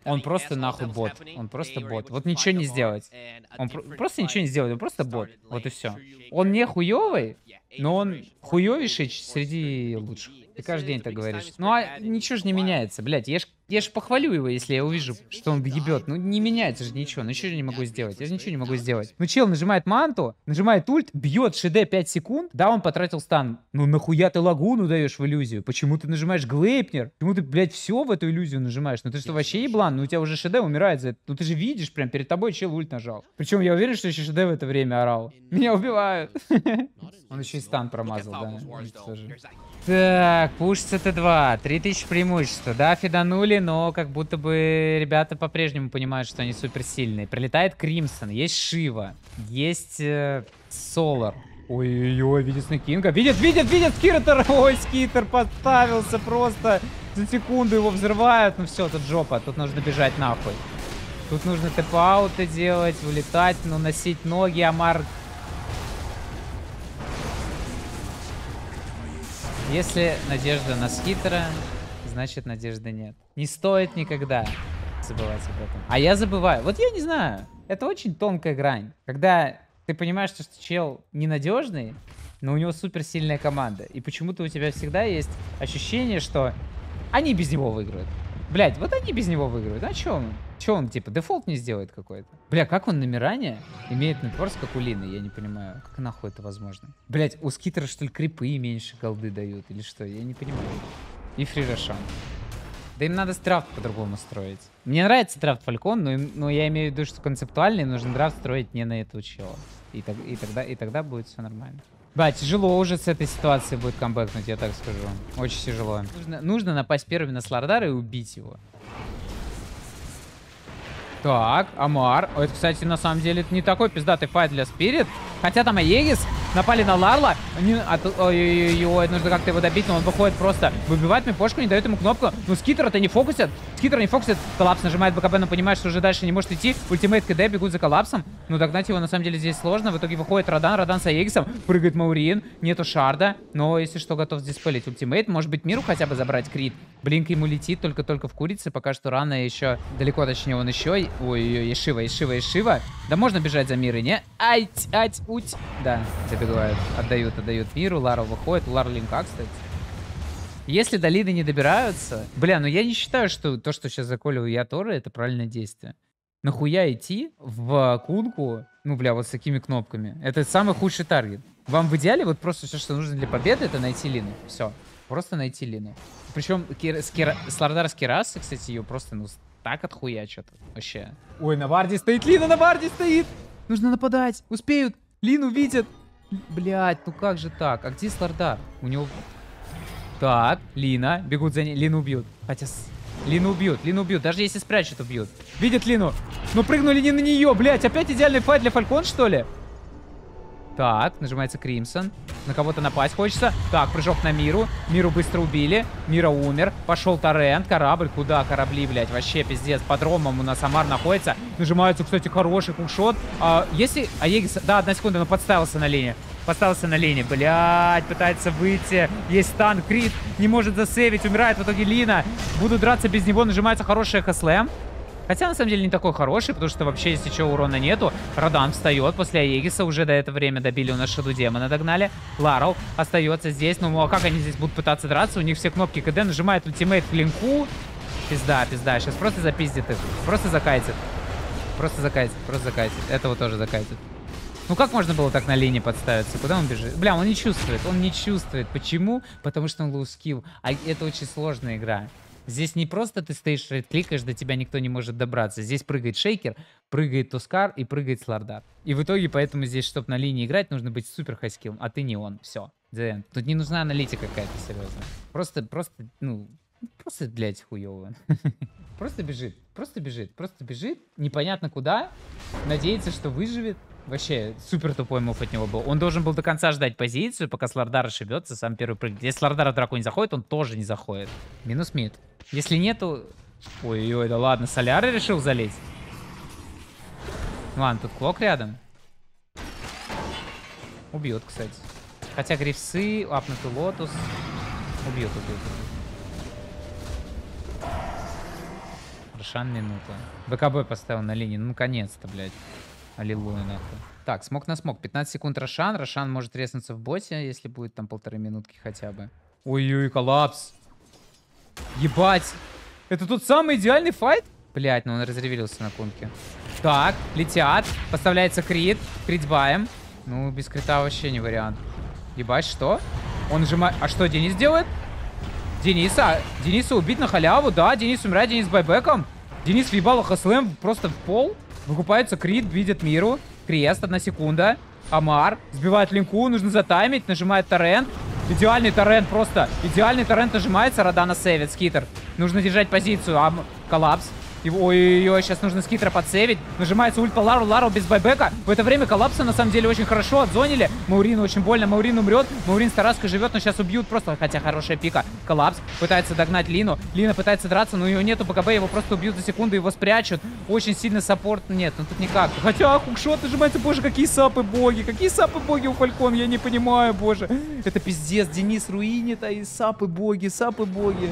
Он просто нахуй бот. Он просто бот. Вот ничего не сделать. Он про- просто ничего не сделает, он просто бот. Вот и все. Он не хуёвый, но он хуёвейший среди лучших. Ты каждый день так говоришь. Ну а ничего же не меняется, блядь. Я ж, я ж похвалю его, если я увижу, что он ебет. Ну не меняется же ничего. Ну что я не могу сделать? Я же ничего не могу сделать. Ну чел нажимает манту, нажимает ульт, бьет ШД 5 секунд. Да, он потратил стан. Ну нахуя ты лагуну даешь в иллюзию? Почему ты нажимаешь глейпнер? Почему ты, блядь, все в эту иллюзию нажимаешь? Ну ты что, вообще еблан? Ну у тебя уже ШД умирает за это. Ну ты же видишь, прям перед тобой чел ульт нажал. Причем я уверен, что еще ШД в это время орал. Меня убивают. Он еще и стан промазал, да. Так, пуш ЦТ2, 3000 преимущества. Да, фиданули, но как будто бы ребята по-прежнему понимают, что они суперсильные. Прилетает Кримсон, есть Шива, есть э, Солар. Ой-ой-ой, видит Снэкинга. Видит, видит, видит Скиртер. Ой, Скитер подставился просто. За секунду его взрывают. Ну все, тут жопа, тут нужно бежать нахуй. Тут нужно тэп-ауты делать, вылетать, ну носить ноги. Амар Если надежда на скитера, значит надежды нет. Не стоит никогда забывать об этом. А я забываю. Вот я не знаю. Это очень тонкая грань. Когда ты понимаешь, что чел ненадежный, но у него суперсильная команда. И почему-то у тебя всегда есть ощущение, что они без него выиграют. Блять, вот они без него выиграют. А чё он? Чё он, типа, дефолт не сделает какой-то? Бля, как он на Миране имеет networth, как у Лины? Я не понимаю. Как нахуй это возможно? Блять, у скитера, что ли, крипы меньше голды дают? Или что? Я не понимаю. И free Рошан. Да им надо драфт по-другому строить. Мне нравится драфт Фалькон, но, но я имею в виду, что концептуально нужно драфт строить не на этого чела. И, так- и тогда, и тогда будет все нормально. Да, тяжело уже с этой ситуации будет камбэкнуть, я так скажу. Очень тяжело. Нужно, нужно напасть первыми на Слардара и убить его. Так, Амар. Это, кстати, на самом деле, это не такой пиздатый fight для Спирит. Хотя там Аегис напали на Ларла. Они, а Ой-ой-ой, нужно как-то его добить, но он выходит просто. Выбивает мипошку, не дает ему кнопку. Ну, скитера-то не фокусят. Скитер не фокусит. Коллапс нажимает БКБ, но понимает, что уже дальше не может идти. Ultimate КД, бегут за коллапсом. Ну, догнать его на самом деле здесь сложно. В итоге выходит Радан, Радан с Аегисом. Прыгает Маурин. Нету шарда. Но, если что, готов здесь спалить ультимейт. Может быть, миру хотя бы забрать крит. Блинк ему летит только-только в курице. Пока что рано еще. Далеко, точнее, он еще. Ой-ой-ой, Ишива, Ишива, Ишива. Да можно бежать за мирой, не? Ай, ать, уть. Да, забегают. Отдают, отдают миру. Лара выходит. Лара линка, кстати. Если до Лиды не добираются... Бля, ну я не считаю, что то, что сейчас заколил я Торы, это правильное действие. Нахуя идти в кунку, ну, бля, вот с такими кнопками? Это самый худший таргет. Вам в идеале вот просто все, что нужно для победы, это найти Лину. Все. Просто найти Лину. Причем Кир, с Слардар с Кирасы, кстати, ее просто, ну, так отхуячат. Вообще. Ой, на варде стоит Лина, на варде стоит! Нужно нападать. Успеют. Лину видят. Блять, ну как же так? А где Слардар? У него так, Лина. Бегут за ней. Лину убьют. Хотя... Лину убьют, Лину убьют. Даже если спрячут, убьют. Видят Лину. Ну прыгнули не на нее, блядь. Опять идеальный файт для Фалькон, что ли? Так, нажимается Кримсон. На кого-то напасть хочется. Так, прыжок на Миру. Миру быстро убили. Мира умер. Пошел торрент. Корабль. Куда корабли, блядь? Вообще пиздец. Под Ромом у нас Амар находится. Нажимается, кстати, хороший кукшот. А, если... Аегис... Да, одна секунда, но подставился на линии. Подставился на линии. Блядь, пытается выйти. Есть стан. Крит не может засейвить. Умирает в итоге Лина. Буду драться без него. Нажимается хороший Echo Slam. Хотя, на самом деле, не такой хороший, потому что вообще, если что, урона нету. Радан встает после Аегиса. Уже до этого время добили у нас Шаду Демона, догнали. Ларл остается здесь. Ну, а как они здесь будут пытаться драться? У них все кнопки КД. Нажимает ultimate в линку. Пизда, пизда. Сейчас просто запиздит их. Просто закатит. Просто закатит, просто закатит. Этого тоже закатит. Ну как можно было так на линии подставиться? Куда он бежит? Бля, он не чувствует, он не чувствует. Почему? Потому что он low skill. А это очень сложная игра. Здесь не просто ты стоишь, кликаешь, до тебя никто не может добраться. Здесь прыгает шейкер, прыгает Тускар и прыгает Слардар. И в итоге поэтому здесь, чтобы на линии играть, нужно быть супер хайскиллом, а ты не он. Все. Тут не нужна аналитика какая-то, серьезно. Просто, просто, ну, просто, блядь, хуёво. Просто бежит, просто бежит, просто бежит, непонятно куда, надеется, что выживет. Вообще, супер тупой мув от него был. Он должен был до конца ждать позицию, пока Слардар ошибется, сам первый прыгнет. Если Слардар драку не заходит, он тоже не заходит. Минус mid. Если нету... Ой-ой, да ладно, Соляры решил залезть. Ладно, тут клок рядом. Убьет, кстати. Хотя greaves, апнутый Lotus. Убьет, убьет, убьет. Рошан минута. БКБ поставил на линии. Ну, наконец-то, блядь. Аллилуйя, нахуй. Так, smoke на smoke. 15 секунд Рошан. Рошан может резнуться в боте, если будет там полторы минутки хотя бы. Ой-ой, коллапс. Ебать. Это тот самый идеальный файт? Блять, ну он разревелился на кунке. Так, летят. Поставляется крит. Критбаем. Ну, без крита вообще не вариант. Ебать, что? Он нажимает... А что Денис делает? Дениса? Дениса убить на халяву? Да, Денис умирает, Денис байбеком. Денис въебал хаслэм просто в пол. Выкупается крит, видит миру. Крест, одна секунда. Амар сбивает линку, нужно затаймить, нажимает торрент. Идеальный торрент просто. Идеальный торрент нажимается, Радана сейвит, скитер. Нужно держать позицию, ам, коллапс. Ой-ой-ой, сейчас нужно скитера подсейвить. Нажимается ульт по Лару, Лару без байбека. В это время коллапса на самом деле очень хорошо отзонили. Маурину очень больно, Маурин умрет. Маурин с Тараской живет, но сейчас убьют просто, хотя хорошая пика. Коллапс пытается догнать Лину. Лина пытается драться, но ее нету БКБ, его просто убьют за секунду, его спрячут. Очень сильный support. Нет, ну тут никак. Хотя hookshot нажимается, боже, какие сапы боги. Какие сапы боги у Фалькон, я не понимаю, боже. Это пиздец, Денис руинит, а и сапы боги, сапы боги.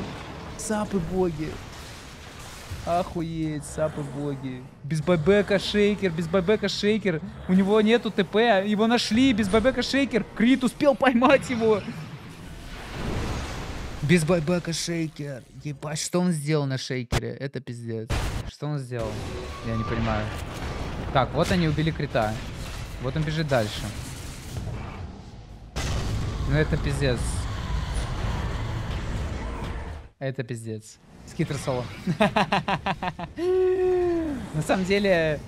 Сапы боги. Охуеть, сапы боги. Без байбека шейкер, без байбека шейкер. У него нету ТП, его нашли, без байбека шейкер. Крит успел поймать его. Без байбека шейкер. Ебать, что он сделал на шейкере? Это пиздец. Что он сделал? Я не понимаю. Так, вот они убили крита. Вот он бежит дальше. Ну это пиздец. Это пиздец. Скитер соло. На самом деле,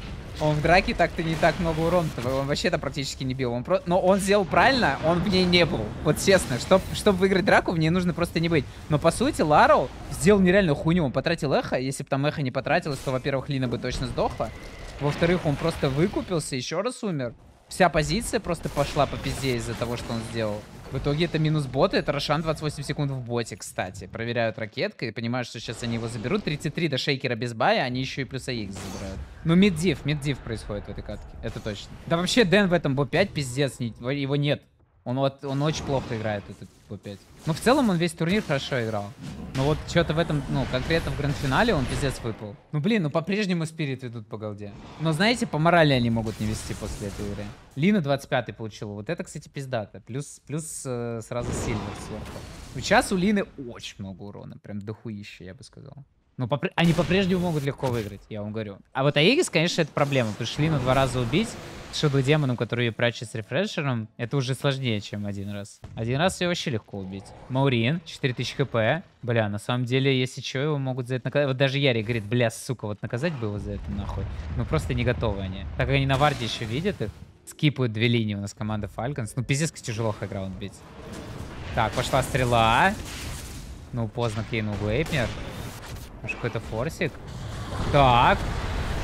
он в драке так-то не так много урона. Он вообще-то практически не бил. Он про... Но он сделал правильно, он в ней не был. Вот честно, чтобы чтоб выиграть драку, в ней нужно просто не быть. Но по сути, Ларо сделал нереальную хуйню. Он потратил эхо. Если бы там эхо не потратилось, то, во-первых, Лина бы точно сдохла. Во-вторых, он просто выкупился, еще раз умер. Вся позиция просто пошла по пизде из-за того, что он сделал. В итоге это минус боты, это Рошан 28 секунд в боте, кстати. Проверяют ракеткой, понимают, что сейчас они его заберут. 33 до шейкера без бая, они еще и плюс AX забирают. Ну, миддив, миддив происходит в этой катке, это точно. Да вообще Дэн в этом бо-5 пиздец, его нет. Он, вот, он очень плохо играет, этот Б5. Ну, в целом, он весь турнир хорошо играл. Но вот что-то в этом, ну, конкретно в гранд-финале он пиздец выпал. Ну, блин, ну, по-прежнему Спирит ведут по голде. Но, знаете, по морали они могут не вести после этой игры. Лина 25 получила. Вот это, кстати, пиздато. Плюс, плюс э, сразу Сильвер сверху. Сейчас у Лины очень много урона. Прям дохуища, я бы сказал. Ну, попр... они по-прежнему могут легко выиграть, я вам говорю. А вот Аегис, конечно, это проблема. Пришли на два раза убить. Шеду демону, который прячет с рефрешером, это уже сложнее, чем один раз. Один раз ее вообще легко убить. Маурин, 4000 хп. Бля, на самом деле, если что, его могут за это наказать. Вот даже Яри говорит, бля, сука, вот наказать бы его за это нахуй. Ну, просто не готовы они. Так как они на варде еще видят их, скипают две линии у нас команда Falcons. Ну, пиздец, тяжело хайграунд бить. Так, пошла стрела. Ну, поздно кейнул Глейпнер. Может, какой-то форсик? Так.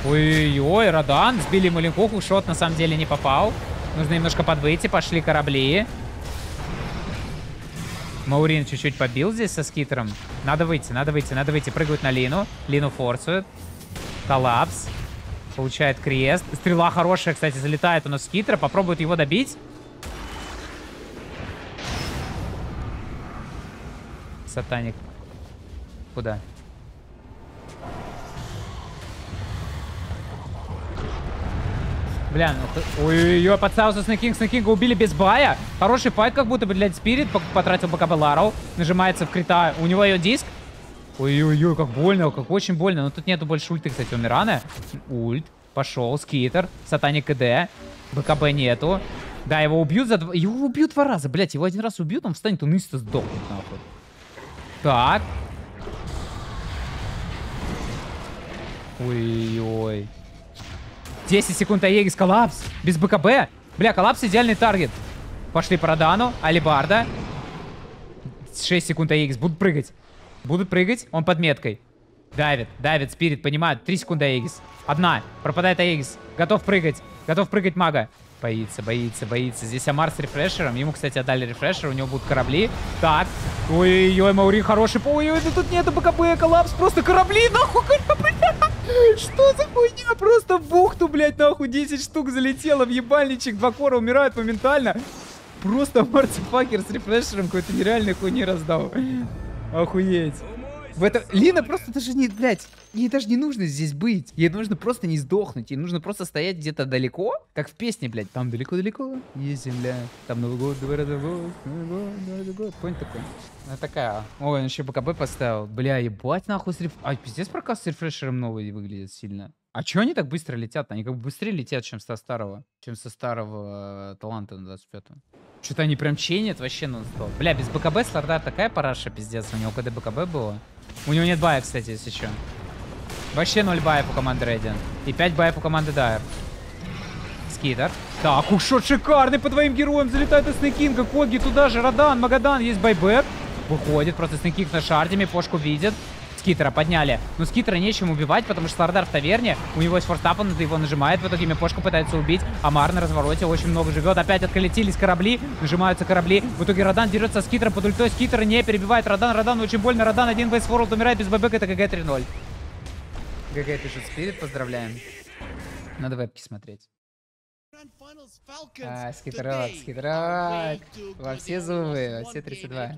Ой-ой-ой, Радан. Сбили Маленкуху. Шот на самом деле не попал. Нужно немножко подвыйти. Пошли корабли. Маурин чуть-чуть побил здесь со скитером. Надо выйти, надо выйти, надо выйти. Прыгают на Лину. Лину форсуют. Коллапс. Получает крест. Стрела хорошая, кстати, залетает у нас скитера. Попробуют его добить. Сатаник. Куда? Бля, ну Ой-ой-ой, подставился Снэкинг. Снэкинга убили без бая. Хороший файт, как будто бы, блядь, Спирит потратил БКБ Лару. Нажимается в крита. У него ее диск. Ой-ой-ой, как больно, как очень больно. Но тут нету больше ульты, кстати, у Мирана. Ульт. Пошел, скитер. Сатаник КД. БКБ нету. Да, его убьют за два... Его убьют два раза, блядь. Его один раз убьют, он встанет, он инста сдохнет, нахуй. Так. Ой-ой. 10 секунд Аегис, коллапс. Без БКБ. Бля, коллапс идеальный таргет. Пошли по Радану. Алибарда. 6 секунд Аегис. Будут прыгать. Будут прыгать. Он под меткой. Давит, давит, спирит, понимает. 3 секунды Аегис. Одна. Пропадает Аегис. Готов прыгать. Готов прыгать мага. Боится, боится, боится. Здесь Амар с рефрешером. Ему, кстати, отдали рефрешер. У него будут корабли. Так. Ой-ой-ой, Маури хороший. Ой-ой, да тут нету БКБ, коллапс. Просто корабли, нахуй, корабли. Что за хуйня? Просто в бухту, блядь, нахуй. 10 штук залетело в ебальничек. Два кора умирают моментально. Просто мартифакер с рефрешером какой-то нереальной хуйни раздал. Охуеть. В это... Лина просто даже не, блядь, ей даже не нужно здесь быть. Ей нужно просто не сдохнуть. Ей нужно просто стоять где-то далеко, как в песне, блядь. Там далеко-далеко есть земля. Там Новый год, в год, Новый год, в год. Понял такой? Она такая. Ой, он еще БКБ поставил. Бля, ебать нахуй с реф... А, пиздец, проказ с рефрешером новый выглядит сильно. А чё они так быстро летят? Они как бы быстрее летят, чем со старого. Чем со старого э, таланта на 25-м. Что-то они прям ченят вообще нон-стоп. Бля, без БКБ Слардар такая параша, пиздец. У него КД БКБ было. У него нет бая, кстати, если что. Вообще 0 баев у команды Рейден. И 5 баев у команды Дайр. Скидер. Так, ушот шикарный по двоим героям. Залетает из Снейкинга. Коги туда же. Радан, Магадан. Есть байбек. Выходит. Просто Снейкинг на шарде. Мипошку видит. Скитера подняли. Но Скитера нечем убивать, потому что Слардар в таверне. У него есть форстап, он его нажимает. В итоге Мипошку пытается убить. Амар на развороте очень много живет. Опять отколетились корабли. Нажимаются корабли. В итоге Радан дерется с Скитером под ультой. Скитера не перебивает Радан. Радан очень больно. Радан один Вейс Ворлд умирает без ББК. Это ГГ 3-0. ГГ пишет Спирит. Поздравляем. Надо вебки смотреть. А, скитерок, скитерок. Во все зубы, во все 32.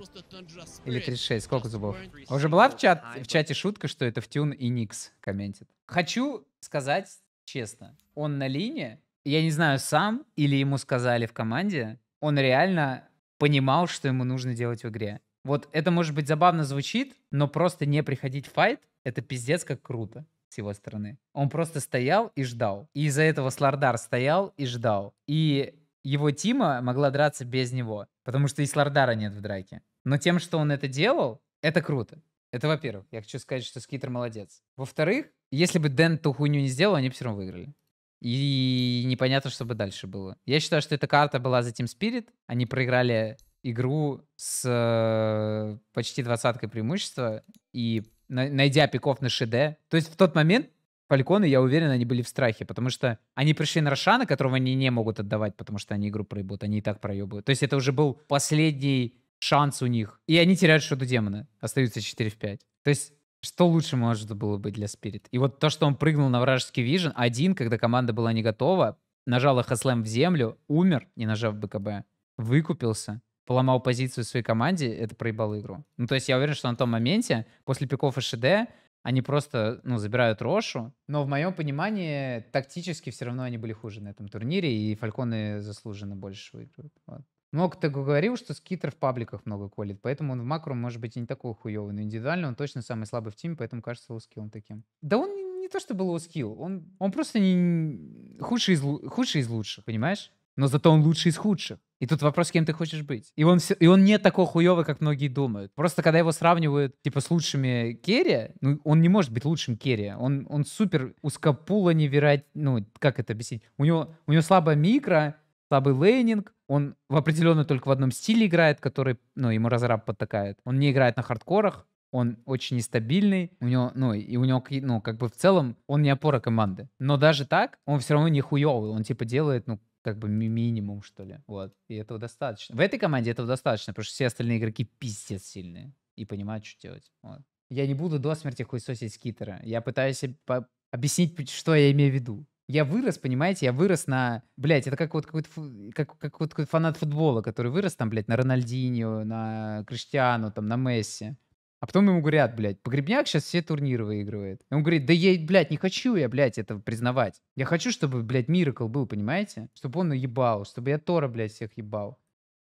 Или 36, сколько зубов? А Уже была в, чат, в чате шутка, что это в тюн и Никс комментит. Хочу сказать честно, он на линии, я не знаю сам или ему сказали в команде, он реально понимал, что ему нужно делать в игре. Вот это, может быть, забавно звучит, но просто не приходить в файт, это пиздец как круто с его стороны. Он просто стоял и ждал. И из-за этого Слардар стоял и ждал. И его Тима могла драться без него, потому что и Слардара нет в драке. Но тем, что он это делал, это круто. Это во-первых. Я хочу сказать, что Скитер молодец. Во-вторых, если бы Дэн ту хуйню не сделал, они бы все равно выиграли. И непонятно, что бы дальше было. Я считаю, что эта карта была за Team Spirit. Они проиграли игру с э, почти двадцаткой преимущества и найдя пиков на ШД. То есть в тот момент Фальконы, я уверен, они были в страхе, потому что они пришли на Рошана, которого они не могут отдавать, потому что они игру проебут, они и так проебывают. То есть это уже был последний шанс у них. И они теряют шоду демона. Остаются 4 в 5. То есть что лучше может было быть для Спирит? И вот то, что он прыгнул на вражеский вижен, один, когда команда была не готова, нажал ХСЛМ в землю, умер, не нажав БКБ, выкупился, поломал позицию своей команде, это проебало игру. Ну, то есть я уверен, что на том моменте, после пиков и ШД, они просто, ну, забирают Рошу. Но в моем понимании, тактически все равно они были хуже на этом турнире, и Фальконы заслуженно больше выигрывают. Вот. Много кто говорил, что Скитер в пабликах много колит, поэтому он в макро может быть и не такой хуёвый, но индивидуально он точно самый слабый в тиме, поэтому кажется лоускиллом таким. Да он не, то чтобы low skill, он, он просто не худший из, худший из лучших, понимаешь? Но зато он лучший из худших. И тут вопрос, кем ты хочешь быть. И он, всё- и он не такой хуёвый, как многие думают. Просто когда его сравнивают, типа, с лучшими carry, ну, он не может быть лучшим carry. Он, он супер узкопуло невероятно... Ну, как это объяснить? У него, у него слабая микро, слабый лейнинг, он в определенно только в одном стиле играет, который, ну, ему разраб подтакает. Он не играет на хардкорах, он очень нестабильный, у него, ну, и у него, ну, как бы в целом, он не опора команды. Но даже так, он все равно не хуёвый, он типа делает, ну, как бы ми- минимум, что ли. Вот. И этого достаточно. В этой команде этого достаточно, потому что все остальные игроки пиздец сильные и понимают, что делать. Вот. Я не буду до смерти хуесосить скитера. Я пытаюсь по- объяснить, что я имею в виду. Я вырос, понимаете, я вырос на... Блядь, это как вот какой-то фу- как, как вот фанат футбола, который вырос там, блядь, на Рональдинho, на Криштиану, там, на Месси. А потом ему говорят, блядь, Погребняк сейчас все турниры выигрывает. И он говорит, да я, блядь, не хочу я, блядь, это признавать. Я хочу, чтобы, блядь, Миракл был, понимаете? Чтобы он ебал, чтобы я Тора, блядь, всех ебал.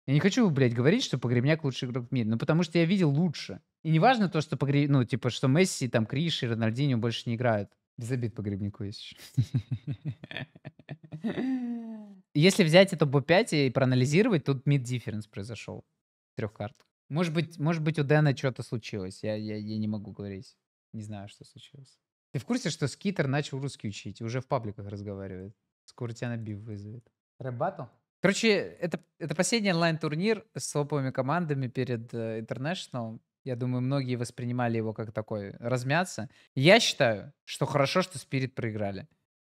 Я не хочу, блядь, говорить, что Погребняк лучший игрок в мире, ну потому что я видел лучше. И не важно то, что Погреб... ну, типа, что Месси, там, Криш и Рональдинho больше не играют. Без обид Погребнику есть. Если взять это бо-5 и проанализировать, тут мид-дифференс произошел. Трех карт. Может быть, может быть, у Дэна что-то случилось. Я, я, я не могу говорить. Не знаю, что случилось. Ты в курсе, что Скитер начал русский учить? Уже в пабликах разговаривает. Скоро тебя на бив вызовет. Рэп Короче, это, это последний онлайн-турнир с топовыми командами перед э, International. Я думаю, многие воспринимали его как такой размяться. Я считаю, что хорошо, что Спирит проиграли.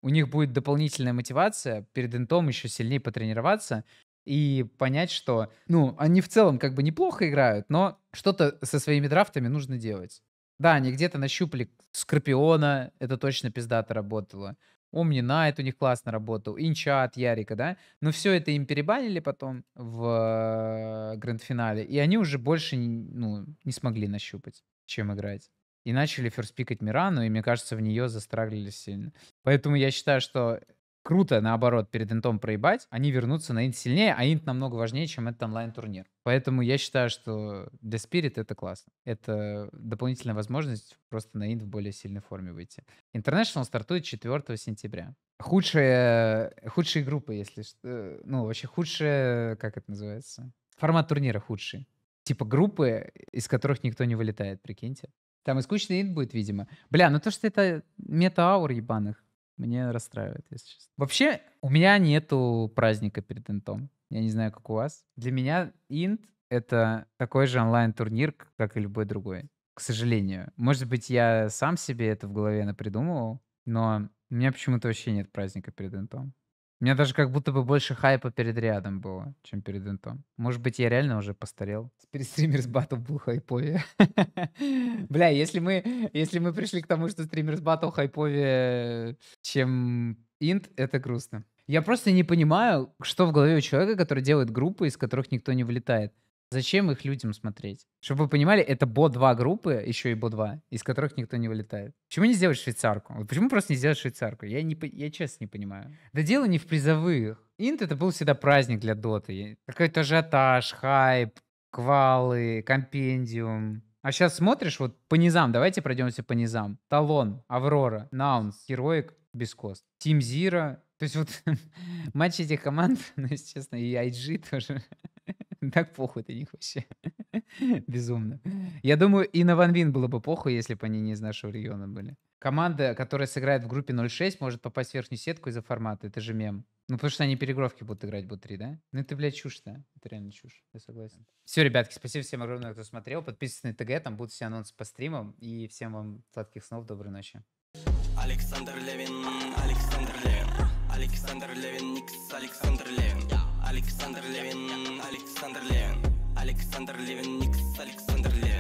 У них будет дополнительная мотивация перед интом еще сильнее потренироваться и понять, что, ну, они в целом как бы неплохо играют, но что-то со своими драфтами нужно делать. Да, они где-то нащупали Скорпиона, это точно пиздато работало. Omni Найт у них классно работал, Инча от Ярика, да? Но все это им перебанили потом в гранд-финале, и они уже больше ну, не смогли нащупать, чем играть. И начали ферспикать Мирану, и мне кажется, в нее застрагивались сильно. Поэтому я считаю, что круто, наоборот, перед интом проебать, они вернутся на инт сильнее, а инт намного важнее, чем этот онлайн-турнир. Поэтому я считаю, что для Spirit это классно. Это дополнительная возможность просто на инт в более сильной форме выйти. International стартует 4 сентября. Худшая, худшие группы, если что. Ну, вообще худшая, как это называется? Формат турнира худший. Типа группы, из которых никто не вылетает, прикиньте. Там и скучный инт будет, видимо. Бля, ну то, что это мета-аур ебаных, мне расстраивает, если честно. Вообще, у меня нету праздника перед интом. Я не знаю, как у вас. Для меня инт — это такой же онлайн-турнир, как и любой другой. К сожалению. Может быть, я сам себе это в голове напридумывал, но у меня почему-то вообще нет праздника перед интом. У меня даже как будто бы больше хайпа перед рядом было, чем перед интом. Может быть, я реально уже постарел. Перед стримерс батл был хайповее. Бля, если мы, если мы пришли к тому, что стримерс батл хайповее, чем инт, это грустно. Я просто не понимаю, что в голове у человека, который делает группы, из которых никто не вылетает. Зачем их людям смотреть? Чтобы вы понимали, это БО-2 группы, еще и БО-2, из которых никто не вылетает. Почему не сделать швейцарку? Вот почему просто не сделать швейцарку? Я, не, я честно не понимаю. Да дело не в призовых. Инт это был всегда праздник для доты. Какой-то ажиотаж, хайп, квалы, компендиум. А сейчас смотришь вот по низам, давайте пройдемся по низам. Талон, Аврора, Наунс, Героик, Бескост. Тим Зира. То есть вот матч этих команд, ну, естественно, и IG тоже Так похуй на них вообще. Безумно. Я думаю, и на Ван Вин было бы похуй, если бы они не из нашего региона были. Команда, которая сыграет в группе 0.6, может попасть в верхнюю сетку из-за формата. Это же мем. Ну, потому что они перегровки будут играть бот 3, да? Ну, это, блядь, чушь, да? Это реально чушь, я согласен. Все, ребятки, спасибо всем огромное, кто смотрел. Подписывайтесь на ТГ, там будут все анонсы по стримам. И всем вам сладких снов, доброй ночи. Александр Левин, Александр Левин, Александр Левин, Никс, Александр Левин. Александр Левин, Александр Левин Александр Левин Никс Александр Левин